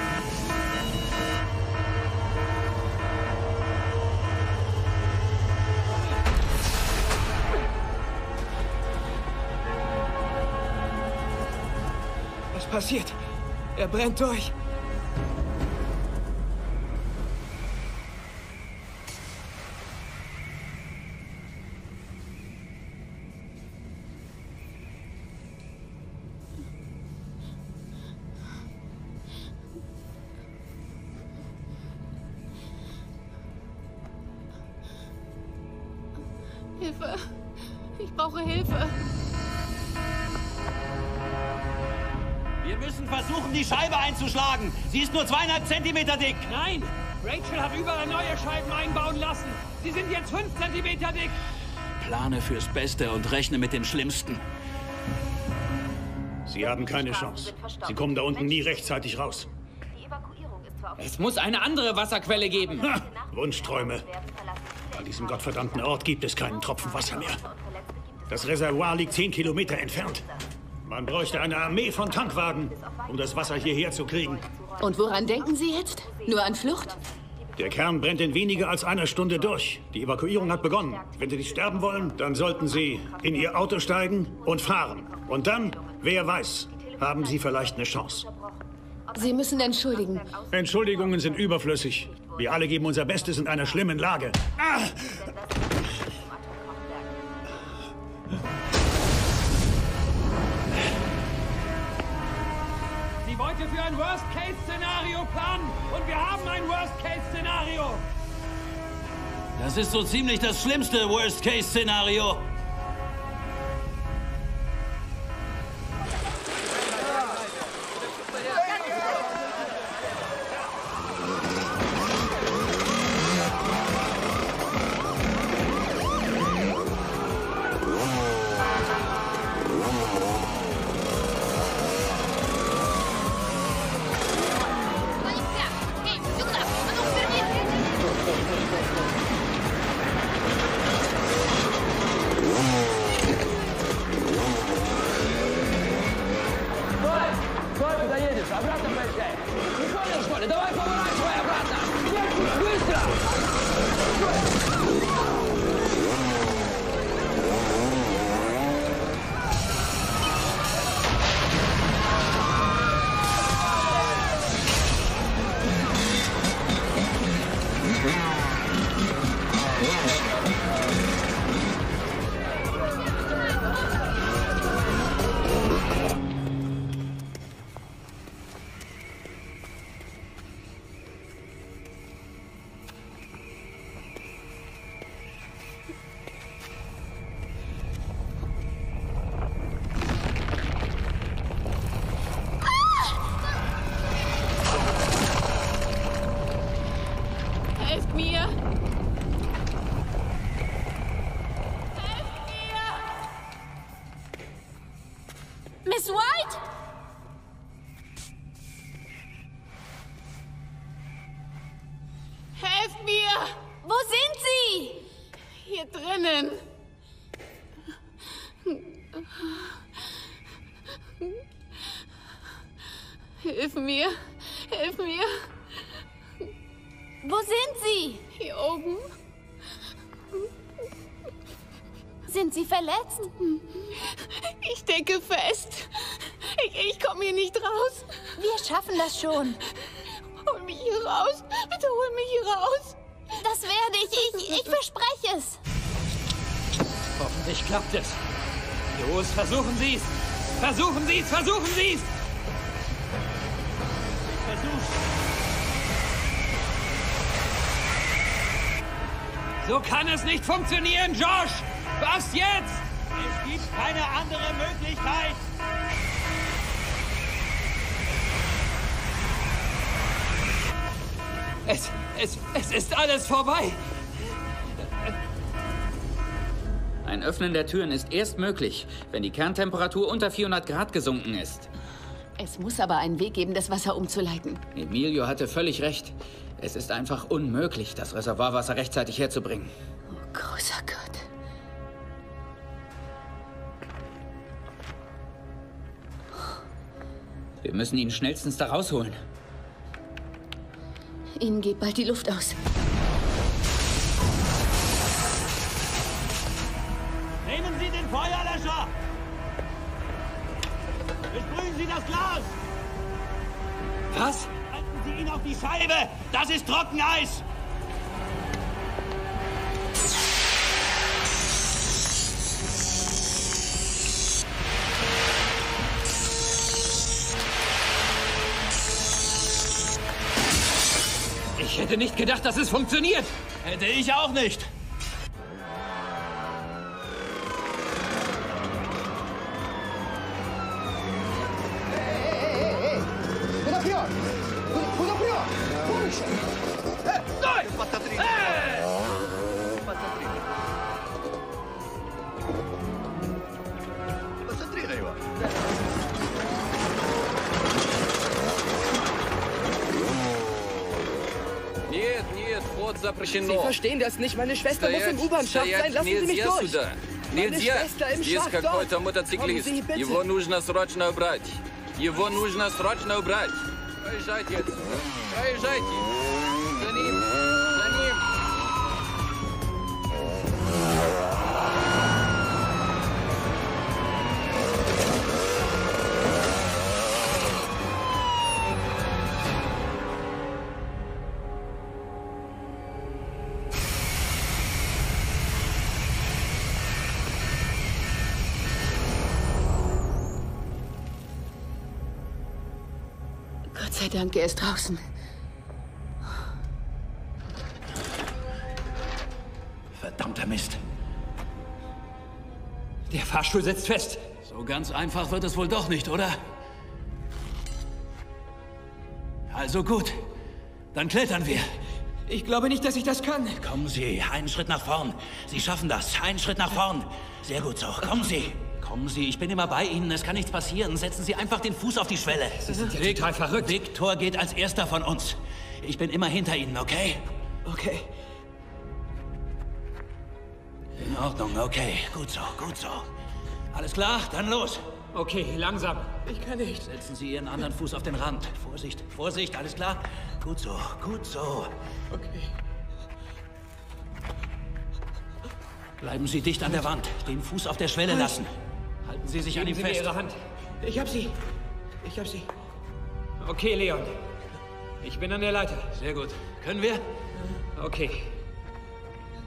Was passiert? Er brennt durch. Ist nur zweieinhalb Zentimeter dick. Nein! Rachel hat überall neue Scheiben einbauen lassen. Sie sind jetzt fünf Zentimeter dick. Plane fürs Beste und rechne mit dem Schlimmsten. Sie haben keine Chance. Sie kommen da unten nie rechtzeitig raus. Es muss eine andere Wasserquelle geben. Ha, Wunschträume. An diesem gottverdammten Ort gibt es keinen Tropfen Wasser mehr. Das Reservoir liegt zehn Kilometer entfernt. Man bräuchte eine Armee von Tankwagen, um das Wasser hierher zu kriegen. Und woran denken Sie jetzt? Nur an Flucht? Der Kern brennt in weniger als einer Stunde durch. Die Evakuierung hat begonnen. Wenn Sie nicht sterben wollen, dann sollten Sie in Ihr Auto steigen und fahren. Und dann, wer weiß, haben Sie vielleicht eine Chance. Sie müssen entschuldigen. Entschuldigungen sind überflüssig. Wir alle geben unser Bestes in einer schlimmen Lage. Ah! Wollte für ein Worst-Case-Szenario planen. Und wir haben ein Worst-Case-Szenario. Das ist so ziemlich das schlimmste Worst-Case-Szenario. Miss White? Helft mir! Wo sind Sie? Hier drinnen. Hilf mir. Hilf mir. Wo sind Sie? Hier oben. Sind Sie verletzt? Ich denke fest. Ich, ich komme hier nicht raus. Wir schaffen das schon. Hol mich hier raus. Bitte hol mich hier raus. Das werde ich. Ich, ich verspreche es. Hoffentlich klappt es. Los, versuchen Sie es! Versuchen Sie es! Versuchen Sie es! So kann es nicht funktionieren, Josh! Was jetzt? Es gibt keine andere Möglichkeit. Es, es, es ist alles vorbei. Ein Öffnen der Türen ist erst möglich, wenn die Kerntemperatur unter 400 Grad gesunken ist. Es muss aber einen Weg geben, das Wasser umzuleiten. Emilio hatte völlig recht. Es ist einfach unmöglich, das Reservoirwasser rechtzeitig herzubringen. Oh, großer Gott. Wir müssen ihn schnellstens da rausholen. Ihnen geht bald die Luft aus. Nehmen Sie den Feuerlöscher! Besprühen Sie das Glas! Was? Halten Sie ihn auf die Scheibe! Das ist Trockeneis! Hätte nicht gedacht, dass es funktioniert. Hätte ich auch nicht. verstehen das nicht. Meine Schwester muss im Стоять, U-Bahn-Schacht sein. стоять, Lassen Sie mich нельзя durch. сюда. Meine Нельзя. Schwester im Здесь Schacht какой-то dort. мотоциклист. Kommen Sie, bitte. Его нужно срочно убрать. Его нужно срочно убрать. Проезжайте отсюда. Проезжайте. Gott sei Dank, er ist draußen. Verdammter Mist. Der Fahrstuhl setzt fest. So ganz einfach wird es wohl doch nicht, oder? Also gut. Dann klettern wir. Ich glaube nicht, dass ich das kann. Kommen Sie, einen Schritt nach vorn. Sie schaffen das. Einen Schritt nach vorn. Sehr gut so. Kommen Sie. Kommen Sie, ich bin immer bei Ihnen. Es kann nichts passieren. Setzen Sie einfach den Fuß auf die Schwelle. Sie sind ja total verrückt. Viktor geht als erster von uns. Ich bin immer hinter Ihnen, okay? Okay. In Ordnung, okay. Gut so, gut so. Alles klar? Dann los. Okay, langsam. Ich kann nicht. Setzen Sie Ihren anderen Fuß auf den Rand. Vorsicht, Vorsicht, alles klar? Gut so, gut so. Okay. Bleiben Sie dicht an der Wand. Den Fuß auf der Schwelle lassen. Halten Sie sich Geben an ihm Sie mir fest. Ihre Hand. Ich hab sie. Ich hab sie. Okay, Leon. Ich bin an der Leiter. Sehr gut. Können wir? Okay.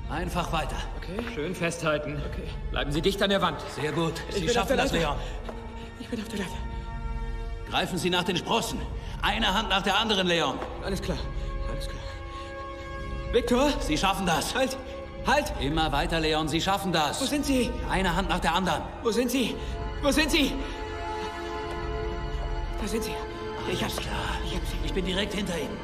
Einfach weiter. Okay. Schön festhalten. Okay. Bleiben Sie dicht an der Wand. Sehr gut. Sie schaffen das. Leon. Ich bin auf der Leiter. Greifen Sie nach den Sprossen. Eine Hand nach der anderen, Leon. Alles klar. Alles klar. Viktor? Sie schaffen das. Halt! Halt! Immer weiter, Leon. Sie schaffen das. Wo sind Sie? Eine Hand nach der anderen. Wo sind Sie? Wo sind Sie? Da sind Sie. Ich hab's. klar. Ich bin direkt hinter Ihnen.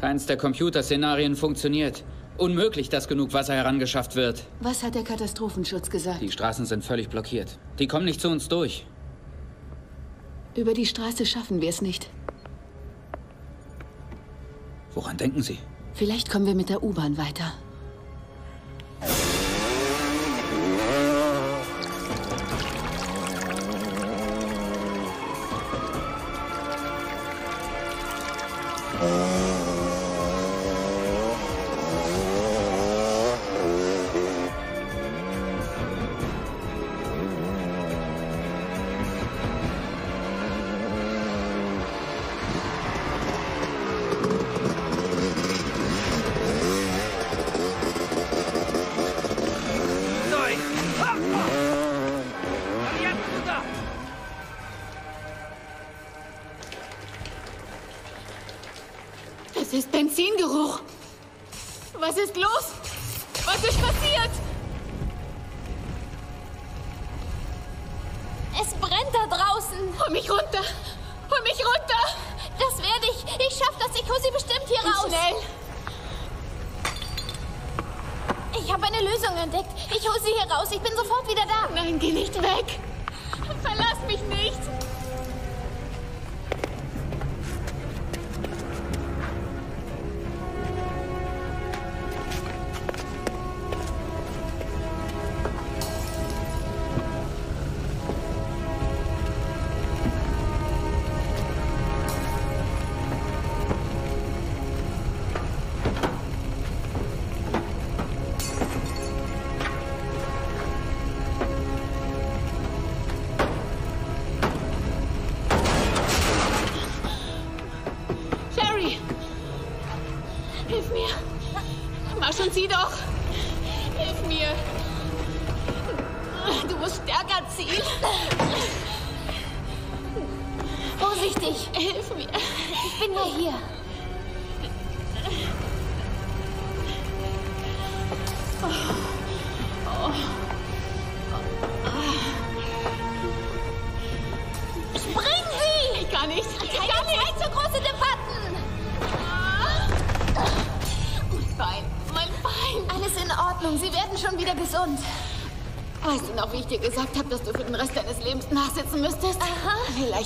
Keins der Computerszenarien funktioniert. Unmöglich, dass genug Wasser herangeschafft wird. Was hat der Katastrophenschutz gesagt? Die Straßen sind völlig blockiert. Die kommen nicht zu uns durch. Über die Straße schaffen wir es nicht. Woran denken Sie? Vielleicht kommen wir mit der U-Bahn weiter. Uh...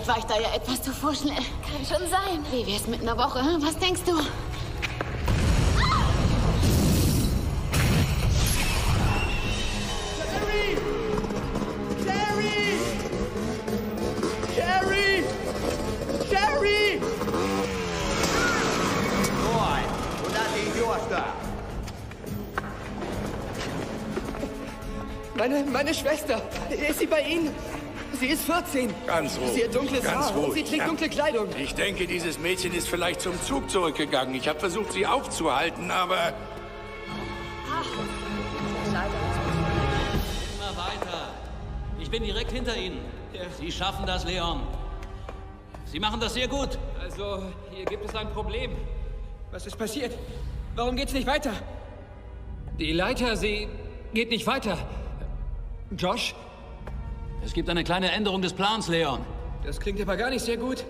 Vielleicht war ich da ja etwas zu vorschnell. Kann schon sein. Wie wär's mit einer Woche? hm? Was denkst du? Meine, meine Schwester. Ist sie bei Ihnen? Sie ist 14. Ganz ruhig. Sie hat dunkles Ganz Haar und ruhig, sie trägt ja. dunkle Kleidung. Ich denke, dieses Mädchen ist vielleicht zum Zug zurückgegangen. Ich habe versucht, sie aufzuhalten, aber... Immer weiter. Ich bin direkt hinter Ihnen. Sie schaffen das, Leon. Sie machen das sehr gut. Also, hier gibt es ein Problem. Was ist passiert? Warum geht's nicht weiter? Die Leiter, sie geht nicht weiter. Josh? Es gibt eine kleine Änderung des Plans, Leon. Das klingt aber gar nicht sehr gut.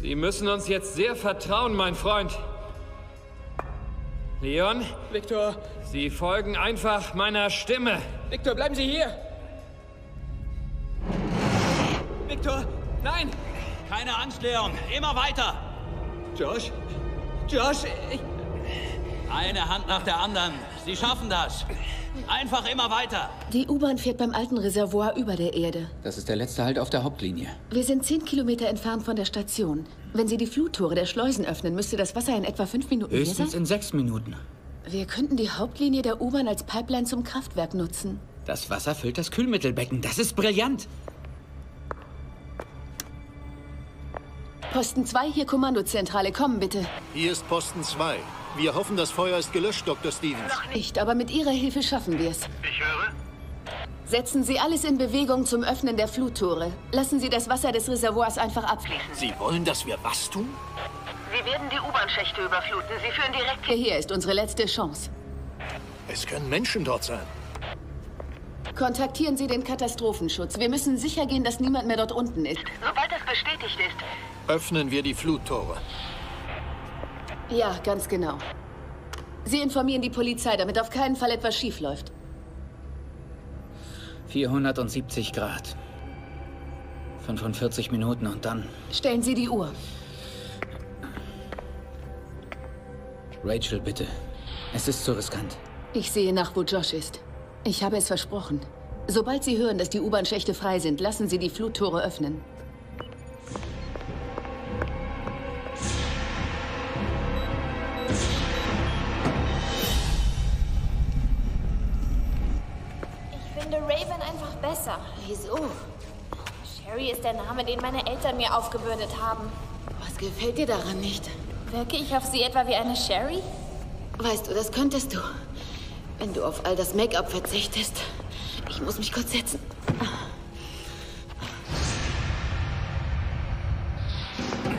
Sie müssen uns jetzt sehr vertrauen, mein Freund. Leon? Victor. Sie folgen einfach meiner Stimme. Victor, bleiben Sie hier. Victor, nein! Keine Angst, Leon. Immer weiter. Josh? Josh, ich... Eine Hand nach der anderen. Sie schaffen das. Einfach immer weiter. Die U-Bahn fährt beim alten Reservoir über der Erde. Das ist der letzte Halt auf der Hauptlinie. Wir sind zehn Kilometer entfernt von der Station. Wenn Sie die Fluttore der Schleusen öffnen, müsste das Wasser in etwa fünf Minuten hier Höchstens sein. in sechs Minuten. Wir könnten die Hauptlinie der U-Bahn als Pipeline zum Kraftwerk nutzen. Das Wasser füllt das Kühlmittelbecken. Das ist brillant. Posten 2, hier Kommandozentrale. Kommen bitte. Hier ist Posten 2. Wir hoffen, das Feuer ist gelöscht, Dr. Stevens. Nicht, aber mit Ihrer Hilfe schaffen wir es. Ich höre. Setzen Sie alles in Bewegung zum Öffnen der Fluttore. Lassen Sie das Wasser des Reservoirs einfach abfließen. Sie wollen, dass wir was tun? Wir werden die U-Bahn-Schächte überfluten. Sie führen direkt Hier ist unsere letzte Chance. Es können Menschen dort sein. Kontaktieren Sie den Katastrophenschutz. Wir müssen sicher gehen, dass niemand mehr dort unten ist. Sobald das bestätigt ist. Öffnen wir die Fluttore. Ja, ganz genau. Sie informieren die Polizei, damit auf keinen Fall etwas schiefläuft. 470 Grad. 45 Minuten und dann. Stellen Sie die Uhr. Rachel, bitte. Es ist zu riskant. Ich sehe nach, wo Josh ist. Ich habe es versprochen. Sobald Sie hören, dass die U-Bahn-Schächte frei sind, lassen Sie die Fluttore öffnen. Finde Raven einfach besser. Wieso? Sherry ist der Name, den meine Eltern mir aufgebürdet haben. Was gefällt dir daran nicht? Wirke ich auf sie etwa wie eine Sherry? Weißt du, das könntest du. Wenn du auf all das Make-up verzichtest. Ich muss mich kurz setzen.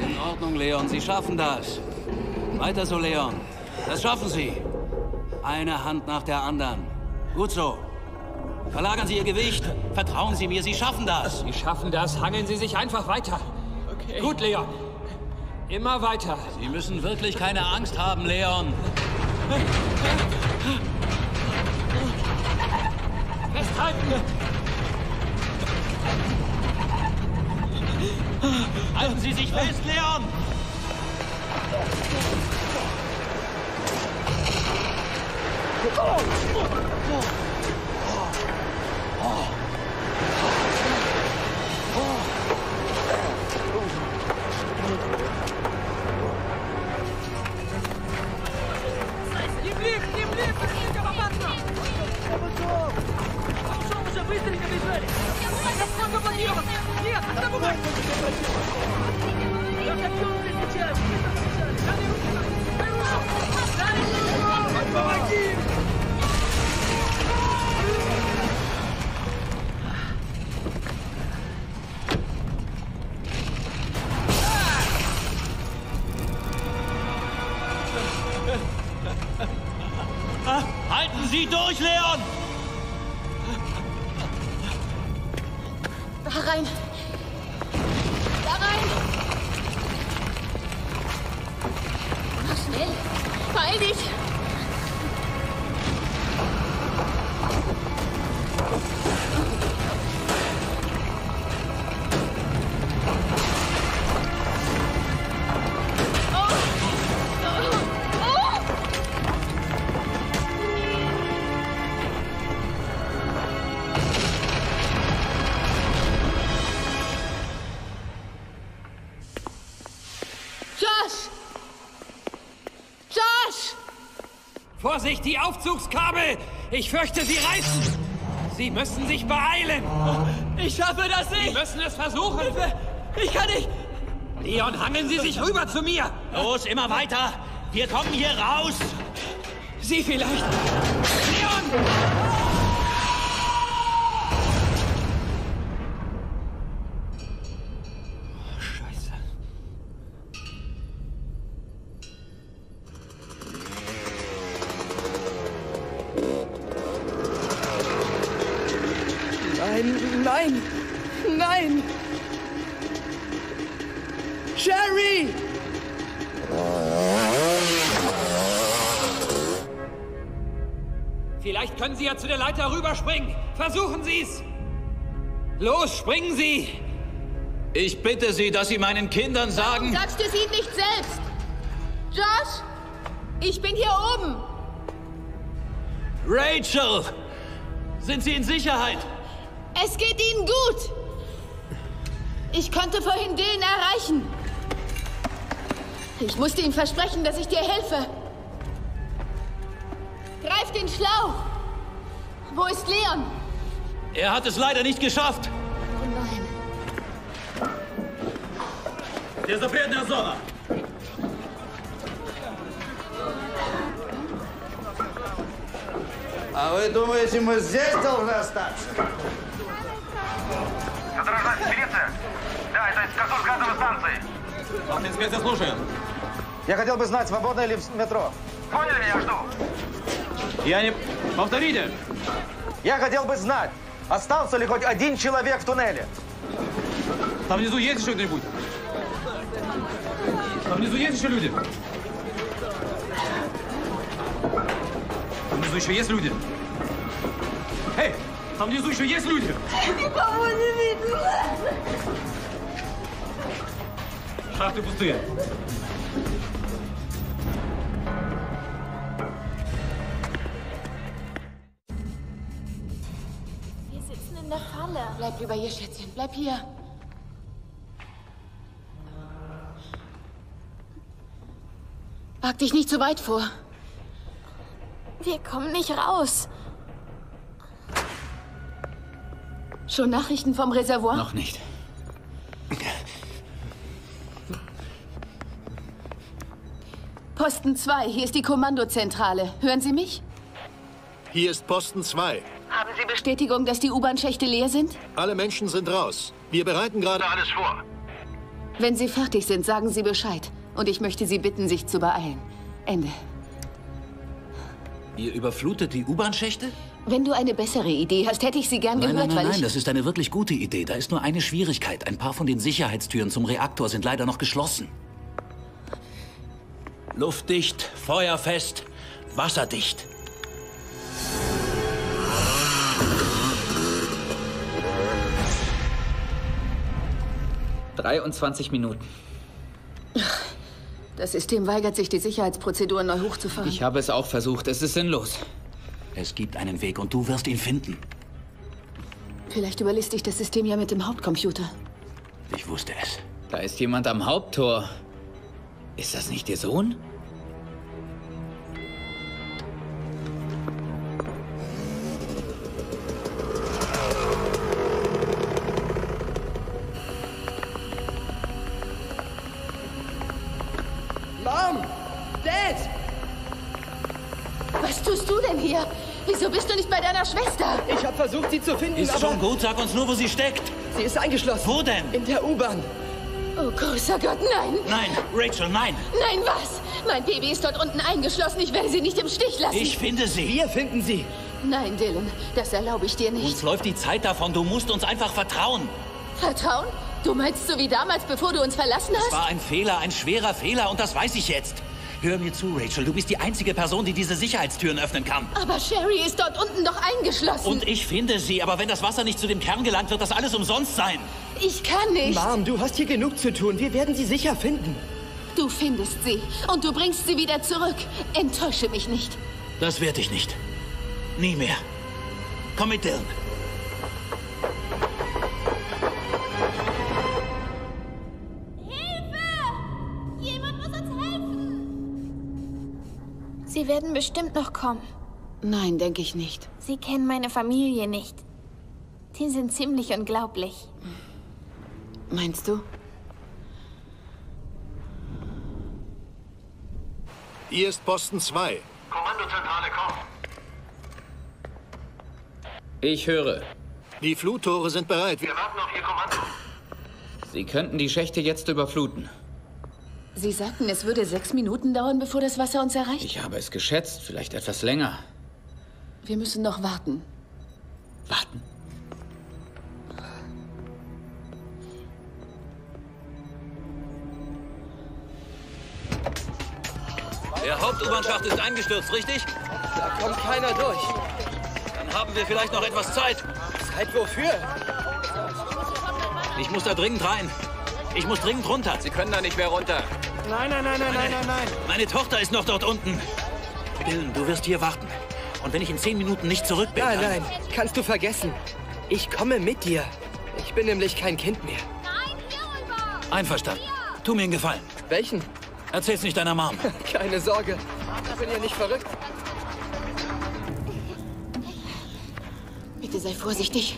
In Ordnung, Leon. Sie schaffen das. Weiter so, Leon. Das schaffen Sie. Eine Hand nach der anderen. Gut so. Verlagern Sie Ihr Gewicht. Vertrauen Sie mir, Sie schaffen das. Sie schaffen das. Hangeln Sie sich einfach weiter. Okay. Gut, Leon. Immer weiter. Sie müssen wirklich keine Angst haben, Leon. Festhalten! Halten Sie sich fest, Leon! Не Vorsicht, die Aufzugskabel! Ich fürchte, sie reißen! Sie müssen sich beeilen! Ich schaffe das nicht! Sie müssen es versuchen! Hilfe! Ich kann nicht! Leon, hangeln Sie sich rüber zu mir! Los, immer weiter! Wir kommen hier raus! Sie vielleicht! Leon! Nein, nein! Sherry! Vielleicht können Sie ja zu der Leiter rüberspringen. Versuchen Sie es! Los, springen Sie! Ich bitte Sie, dass Sie meinen Kindern sagen... Sagst du es ihnen nicht selbst? Josh! Ich bin hier oben! Rachel! Sind Sie in Sicherheit? Es geht ihnen gut! Ich konnte vorhin Dylan erreichen. Ich musste ihm versprechen, dass ich dir helfe. Greif den Schlauch! Wo ist Leon? Er hat es leider nicht geschafft. Oh nein. Der запретная зона. А вы думаете, мы здесь должны остаться? Инспекция, слушаем. Я хотел бы знать, свободно ли в метро. Поняли меня, жду. Я не... Повторите. Я хотел бы знать, остался ли хоть один человек в туннеле. Там внизу есть еще кто-нибудь? Там внизу есть еще люди? Там внизу еще есть люди? Эй, там внизу еще есть люди? Никого не Schachtel bist du jetzt. Wir sitzen in der Falle. Bleib lieber hier, Schätzchen. Bleib hier. Wag dich nicht zu weit vor. Wir kommen nicht raus. Schon Nachrichten vom Reservoir? Noch nicht. Posten 2, hier ist die Kommandozentrale. Hören Sie mich? Hier ist Posten 2. Haben Sie Bestätigung, dass die U-Bahn-Schächte leer sind? Alle Menschen sind raus. Wir bereiten gerade alles vor. Wenn Sie fertig sind, sagen Sie Bescheid. Und ich möchte Sie bitten, sich zu beeilen. Ende. Ihr überflutet die U-Bahn-Schächte? Wenn du eine bessere Idee hast, hätte ich sie gern Nein, gehört, nein, nein, weil nein, ich... das ist eine wirklich gute Idee. Da ist nur eine Schwierigkeit. Ein paar von den Sicherheitstüren zum Reaktor sind leider noch geschlossen. Luftdicht, feuerfest, wasserdicht. Dreiundzwanzig Minuten. Das System weigert sich, die Sicherheitsprozeduren neu hochzufahren. Ich habe es auch versucht. Es ist sinnlos. Es gibt einen Weg und du wirst ihn finden. Vielleicht überlässt dich das System ja mit dem Hauptcomputer. Ich wusste es. Da ist jemand am Haupttor. Ist das nicht Ihr Sohn? Zu finden, Ist aber... schon gut, sag uns nur, wo sie steckt. Sie ist eingeschlossen. Wo denn? In der U-Bahn. Oh, großer Gott, nein! Nein, Rachel, nein. Nein, was? Mein Baby ist dort unten eingeschlossen. Ich werde sie nicht im Stich lassen. Ich finde sie. Wir finden sie. Nein, Dylan, das erlaube ich dir nicht. Uns läuft die Zeit davon. Du musst uns einfach vertrauen. Vertrauen? Du meinst so wie damals, bevor du uns verlassen Es hast? war ein Fehler, ein schwerer Fehler und das weiß ich jetzt. Hör mir zu, Rachel. Du bist die einzige Person, die diese Sicherheitstüren öffnen kann. Aber Sherry ist dort unten doch eingeschlossen. Und ich finde sie, aber wenn das Wasser nicht zu dem Kern gelangt, wird das alles umsonst sein. Ich kann nicht. Mom, du hast hier genug zu tun. Wir werden sie sicher finden. Du findest sie und du bringst sie wieder zurück. Enttäusche mich nicht. Das werde ich nicht. Nie mehr. Komm mit, Dylan. Sie werden bestimmt noch kommen. Nein, denke ich nicht. Sie kennen meine Familie nicht. Die sind ziemlich unglaublich. Meinst du? Hier ist Posten 2. Kommandozentrale kommt. Ich höre. Die Fluttore sind bereit. Wir Wir warten auf Ihr Kommando. Sie könnten die Schächte jetzt überfluten. Sie sagten, es würde sechs Minuten dauern, bevor das Wasser uns erreicht. Ich habe es geschätzt, vielleicht etwas länger. Wir müssen noch warten. Warten? Der Haupt-U-Bahn-Schacht ist eingestürzt, richtig? Da kommt keiner durch. Dann haben wir vielleicht noch etwas Zeit. Zeit wofür? Ich muss da dringend rein. Ich muss dringend runter. Sie können da nicht mehr runter. Nein, nein, nein, nein, nein, nein, nein. Meine Tochter ist noch dort unten. Dylan, du wirst hier warten. Und wenn ich in zehn Minuten nicht zurück bin, Nein, dann... nein, kannst du vergessen. Ich komme mit dir. Ich bin nämlich kein Kind mehr. Einverstanden. Tu mir einen Gefallen. Welchen? Erzähl's nicht deiner Mom. Keine Sorge. Ich bin ja nicht verrückt. Bitte sei vorsichtig.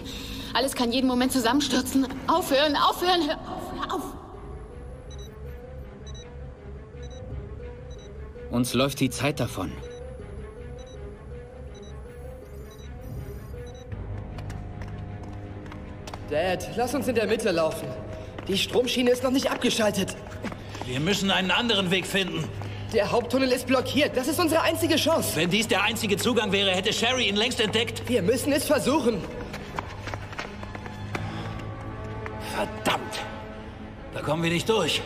Alles kann jeden Moment zusammenstürzen. Aufhören, aufhören, hör auf, hör auf. Uns läuft die Zeit davon. Dad, lass uns in der Mitte laufen. Die Stromschiene ist noch nicht abgeschaltet. Wir müssen einen anderen Weg finden. Der Haupttunnel ist blockiert. Das ist unsere einzige Chance. Wenn dies der einzige Zugang wäre, hätte Sherry ihn längst entdeckt. Wir müssen es versuchen. Verdammt. Da kommen wir nicht durch.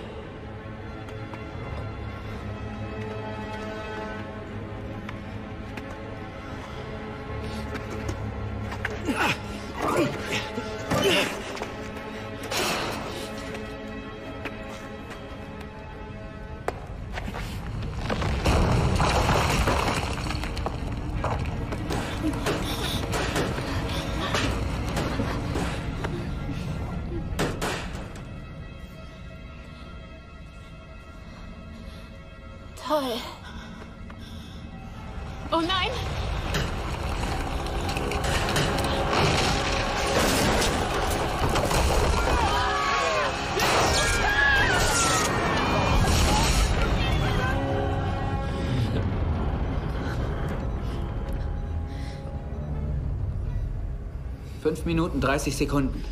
Minuten 30 Sekunden.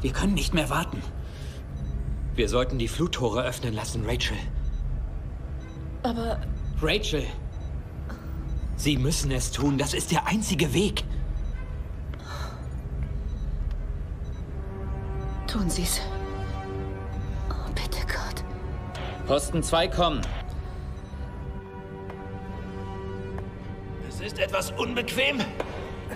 Wir können nicht mehr warten. Wir sollten die Fluttore öffnen lassen, Rachel. Aber Rachel! Sie müssen es tun. Das ist der einzige Weg. tun Sie's. Oh, bitte Gott. Posten 2 kommen. Es ist etwas unbequem,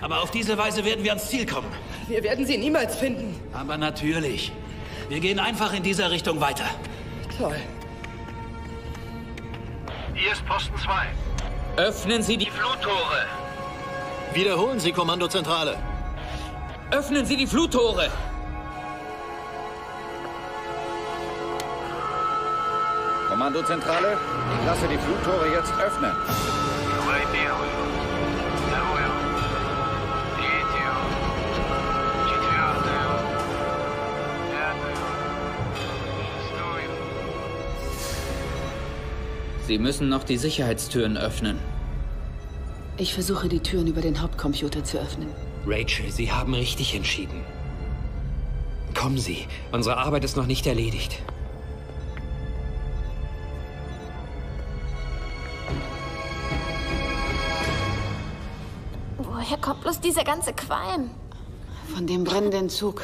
aber auf diese Weise werden wir ans Ziel kommen. Wir werden sie niemals finden. Aber natürlich. Wir gehen einfach in dieser Richtung weiter. Toll. Hier ist Posten 2. Öffnen Sie die Fluttore. Wiederholen Sie, Kommandozentrale. Öffnen Sie die Fluttore! Kommandozentrale, ich lasse die Fluttore jetzt öffnen. Sie müssen noch die Sicherheitstüren öffnen. Ich versuche, die Türen über den Hauptcomputer zu öffnen. Rachel, Sie haben richtig entschieden. Kommen Sie, unsere Arbeit ist noch nicht erledigt. Woher kommt bloß dieser ganze Qualm? Von dem brennenden Zug.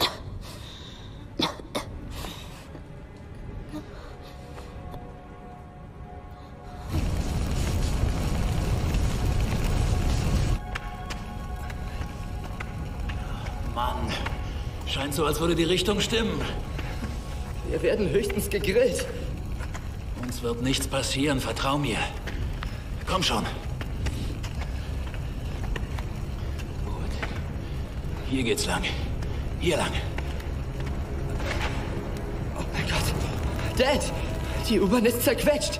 So, als würde die Richtung stimmen. Wir werden höchstens gegrillt. Uns wird nichts passieren, vertrau mir. Komm schon. Gut. Hier geht's lang. Hier lang. Oh mein Gott. Dad, die U-Bahn ist zerquetscht.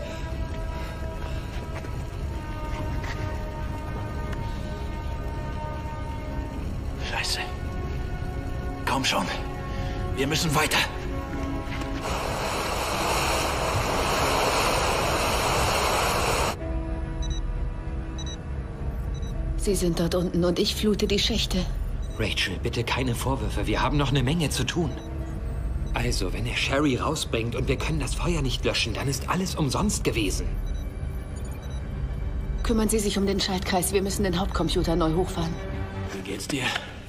Komm schon. Wir müssen weiter. Sie sind dort unten und ich flute die Schächte. Rachel, bitte keine Vorwürfe. Wir haben noch eine Menge zu tun. Also, wenn er Sherry rausbringt und wir können das Feuer nicht löschen, dann ist alles umsonst gewesen. Kümmern Sie sich um den Schaltkreis. Wir müssen den Hauptcomputer neu hochfahren. Wie geht's dir?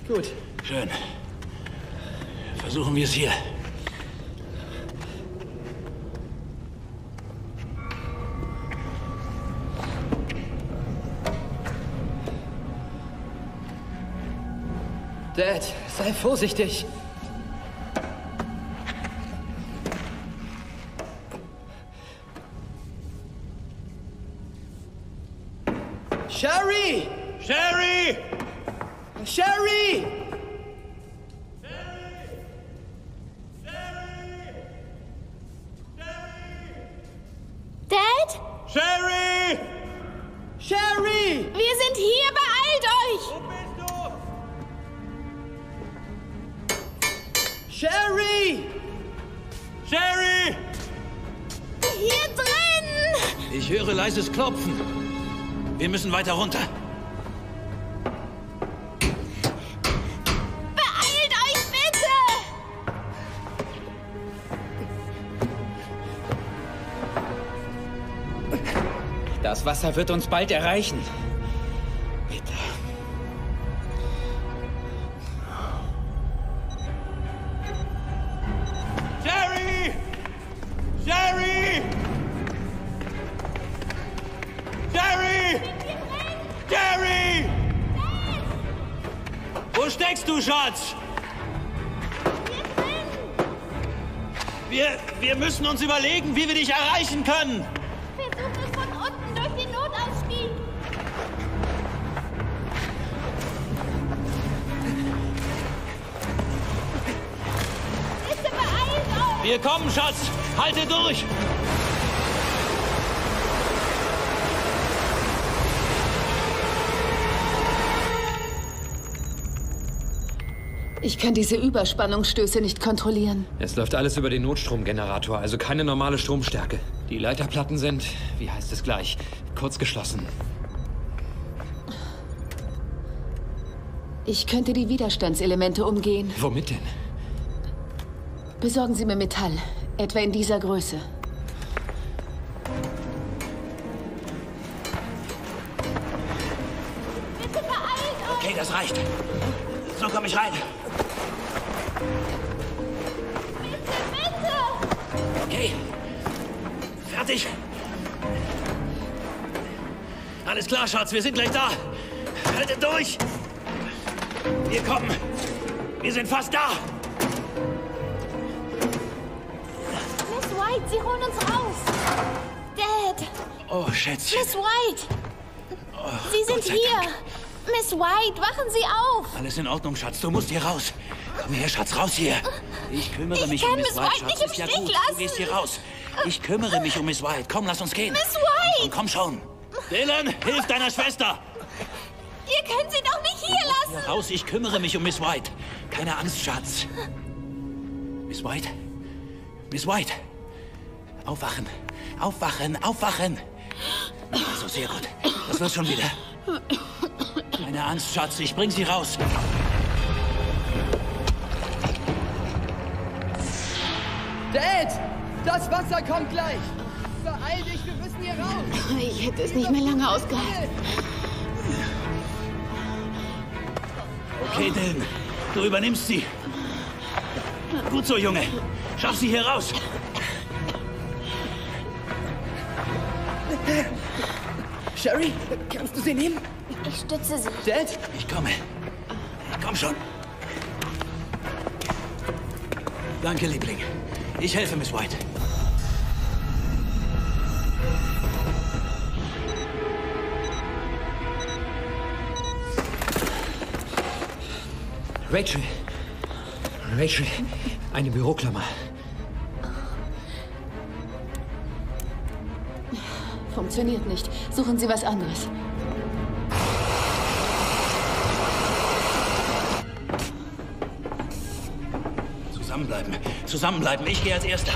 Gut. Schön. Versuchen wir es hier. Dad, sei vorsichtig. Sherry! Sherry! Sherry! Sherry! Sherry! Wir sind hier, beeilt euch! Sherry! Sherry! Hier drin! Ich höre leises Klopfen. Wir müssen weiter runter. Wasser wird uns bald erreichen. Bitte. Sherry! Sherry! Sherry! Sherry! Wo steckst du, Schatz? Wir, wir müssen uns überlegen, wie wir dich erreichen können. Halte durch. Ich kann diese Überspannungsstöße nicht kontrollieren. Es läuft alles über den Notstromgenerator, also keine normale Stromstärke. Die Leiterplatten sind, wie heißt es gleich, kurz geschlossen. Ich könnte die Widerstandselemente umgehen. Womit denn? Besorgen Sie mir Metall. Etwa in dieser Größe. Okay, das reicht. So komme ich rein. Okay. Fertig. Alles klar, Schatz, wir sind gleich da. Haltet durch. Wir kommen. Wir sind fast da. Sie holen uns raus. Dad, Oh, Schätzchen. Miss White. Sie Gott sind hier. Miss White, wachen Sie auf. Alles in Ordnung, Schatz. Du musst hier raus. Komm her, Schatz, raus hier. Ich kümmere mich kann um Miss Miss White, White Schatz. nicht im Ist ja Stich gut. lassen. Du gehst hier raus. Ich kümmere mich um Miss White. Komm, lass uns gehen. Miss White! Komm schon. Dylan, hilf deiner Schwester. Ihr könnt sie doch nicht hier Hier lassen. raus, ich kümmere mich um Miss White. Keine Angst, Schatz. Miss White? Miss White? Aufwachen. Aufwachen, aufwachen. So, sehr gut. Das wird schon wieder. Keine Angst, Schatz. Ich bring sie raus. Dad! Das Wasser kommt gleich! Beeil dich, wir müssen hier raus! Ich hätte es nicht mehr lange ausgehalten. Okay, Dylan. Du übernimmst sie. Gut so, Junge. Schaff sie hier raus. Sherry, kannst du sie nehmen? Ich stütze Sie. Dad? Ich komme. Komm schon. Danke, Liebling. Ich helfe Miss White. Rachel. Rachel, eine Büroklammer. Funktioniert nicht. Suchen Sie was anderes. Zusammenbleiben. Zusammenbleiben. Ich gehe als Erster.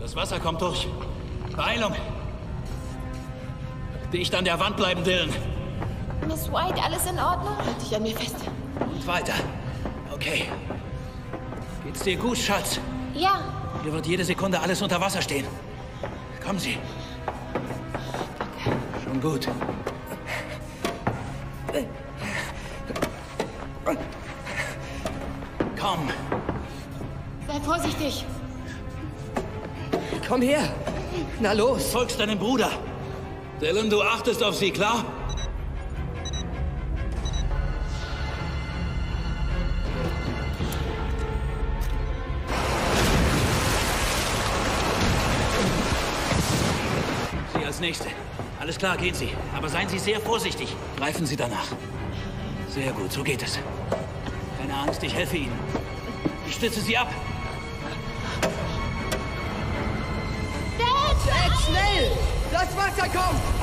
Das Wasser kommt durch. Beeilung. Dicht an der Wand bleiben, Dylan. Miss White, alles in Ordnung? Halt dich an mir fest. Und weiter. Okay. Geht's dir gut, Schatz? Ja. Hier wird jede Sekunde alles unter Wasser stehen. Kommen Sie. Schon gut. Komm. Sei vorsichtig. Komm her. Na los. Folgst deinem Bruder. Dylan, du achtest auf sie, klar? Alles klar, gehen Sie. Aber seien Sie sehr vorsichtig. Greifen Sie danach. Sehr gut, so geht es. Keine Angst, ich helfe Ihnen. Ich stütze Sie ab. Dad! Dad, schnell! Das Wasser kommt!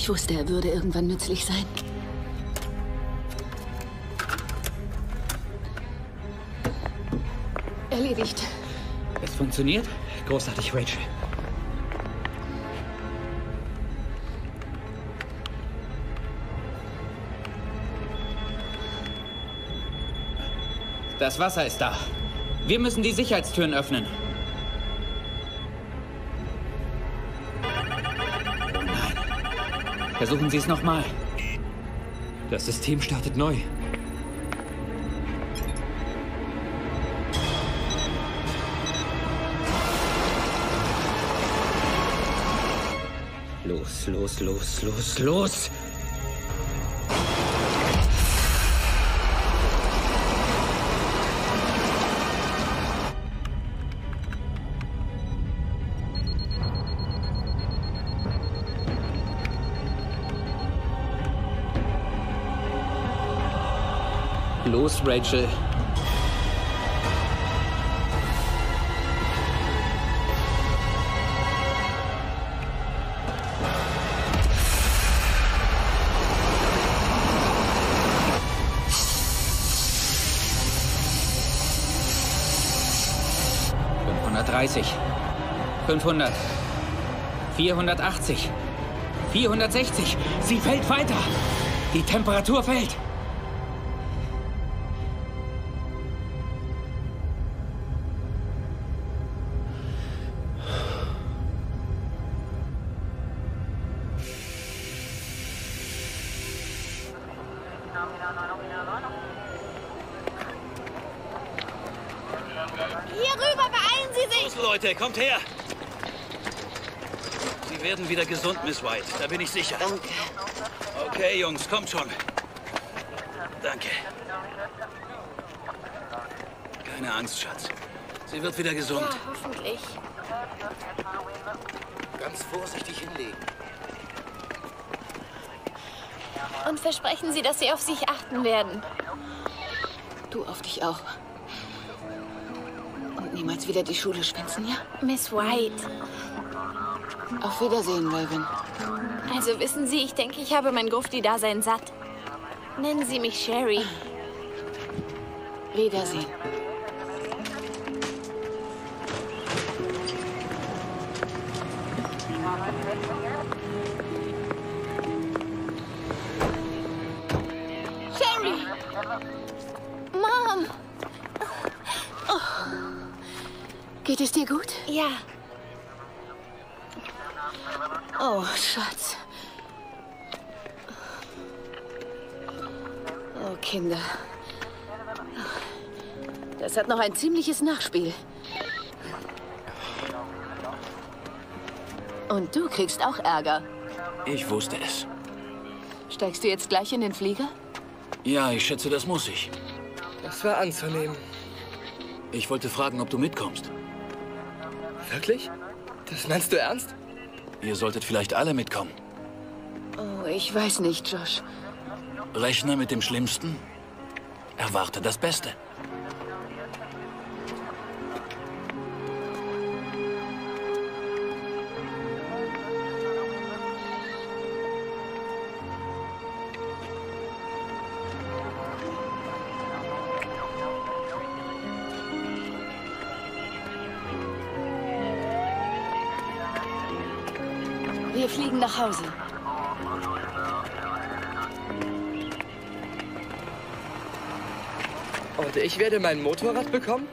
Ich wusste, er würde irgendwann nützlich sein. Erledigt. Es funktioniert? Großartig, Rachel. Das Wasser ist da. Wir müssen die Sicherheitstüren öffnen. Versuchen Sie es nochmal. Das System startet neu. Los, los, los, los, los. Rachel. Fünfhundertdreißig. Fünfhundert. Vierhundertachtzig. Vierhundertsechzig. Sie fällt weiter. Die Temperatur fällt. Hier rüber, beeilen Sie sich! Los, Leute, kommt her! Sie werden wieder gesund, Miss White. Da bin ich sicher. Danke. Okay, Jungs, kommt schon. Danke. Keine Angst, Schatz. Sie wird wieder gesund. Ja, hoffentlich. Ganz vorsichtig hinlegen. Und versprechen Sie, dass Sie auf sich achten werden. Du auf dich auch. Und niemals wieder die Schule schwänzen, ja? Miss White. Auf Wiedersehen, Raven. Also wissen Sie, ich denke, ich habe mein Grufti-Dasein satt. Nennen Sie mich Sherry. Wiedersehen. Geht es dir gut? Ja. Oh, Schatz. Oh, Kinder. Das hat noch ein ziemliches Nachspiel. Und du kriegst auch Ärger. Ich wusste es. Steigst du jetzt gleich in den Flieger? Ja, ich schätze, das muss ich. Das war anzunehmen. Ich wollte fragen, ob du mitkommst. Wirklich? Das meinst du ernst? Ihr solltet vielleicht alle mitkommen. Oh, ich weiß nicht, Josh. Rechne mit dem Schlimmsten. Erwarte das Beste. Ich werde mein Motorrad bekommen?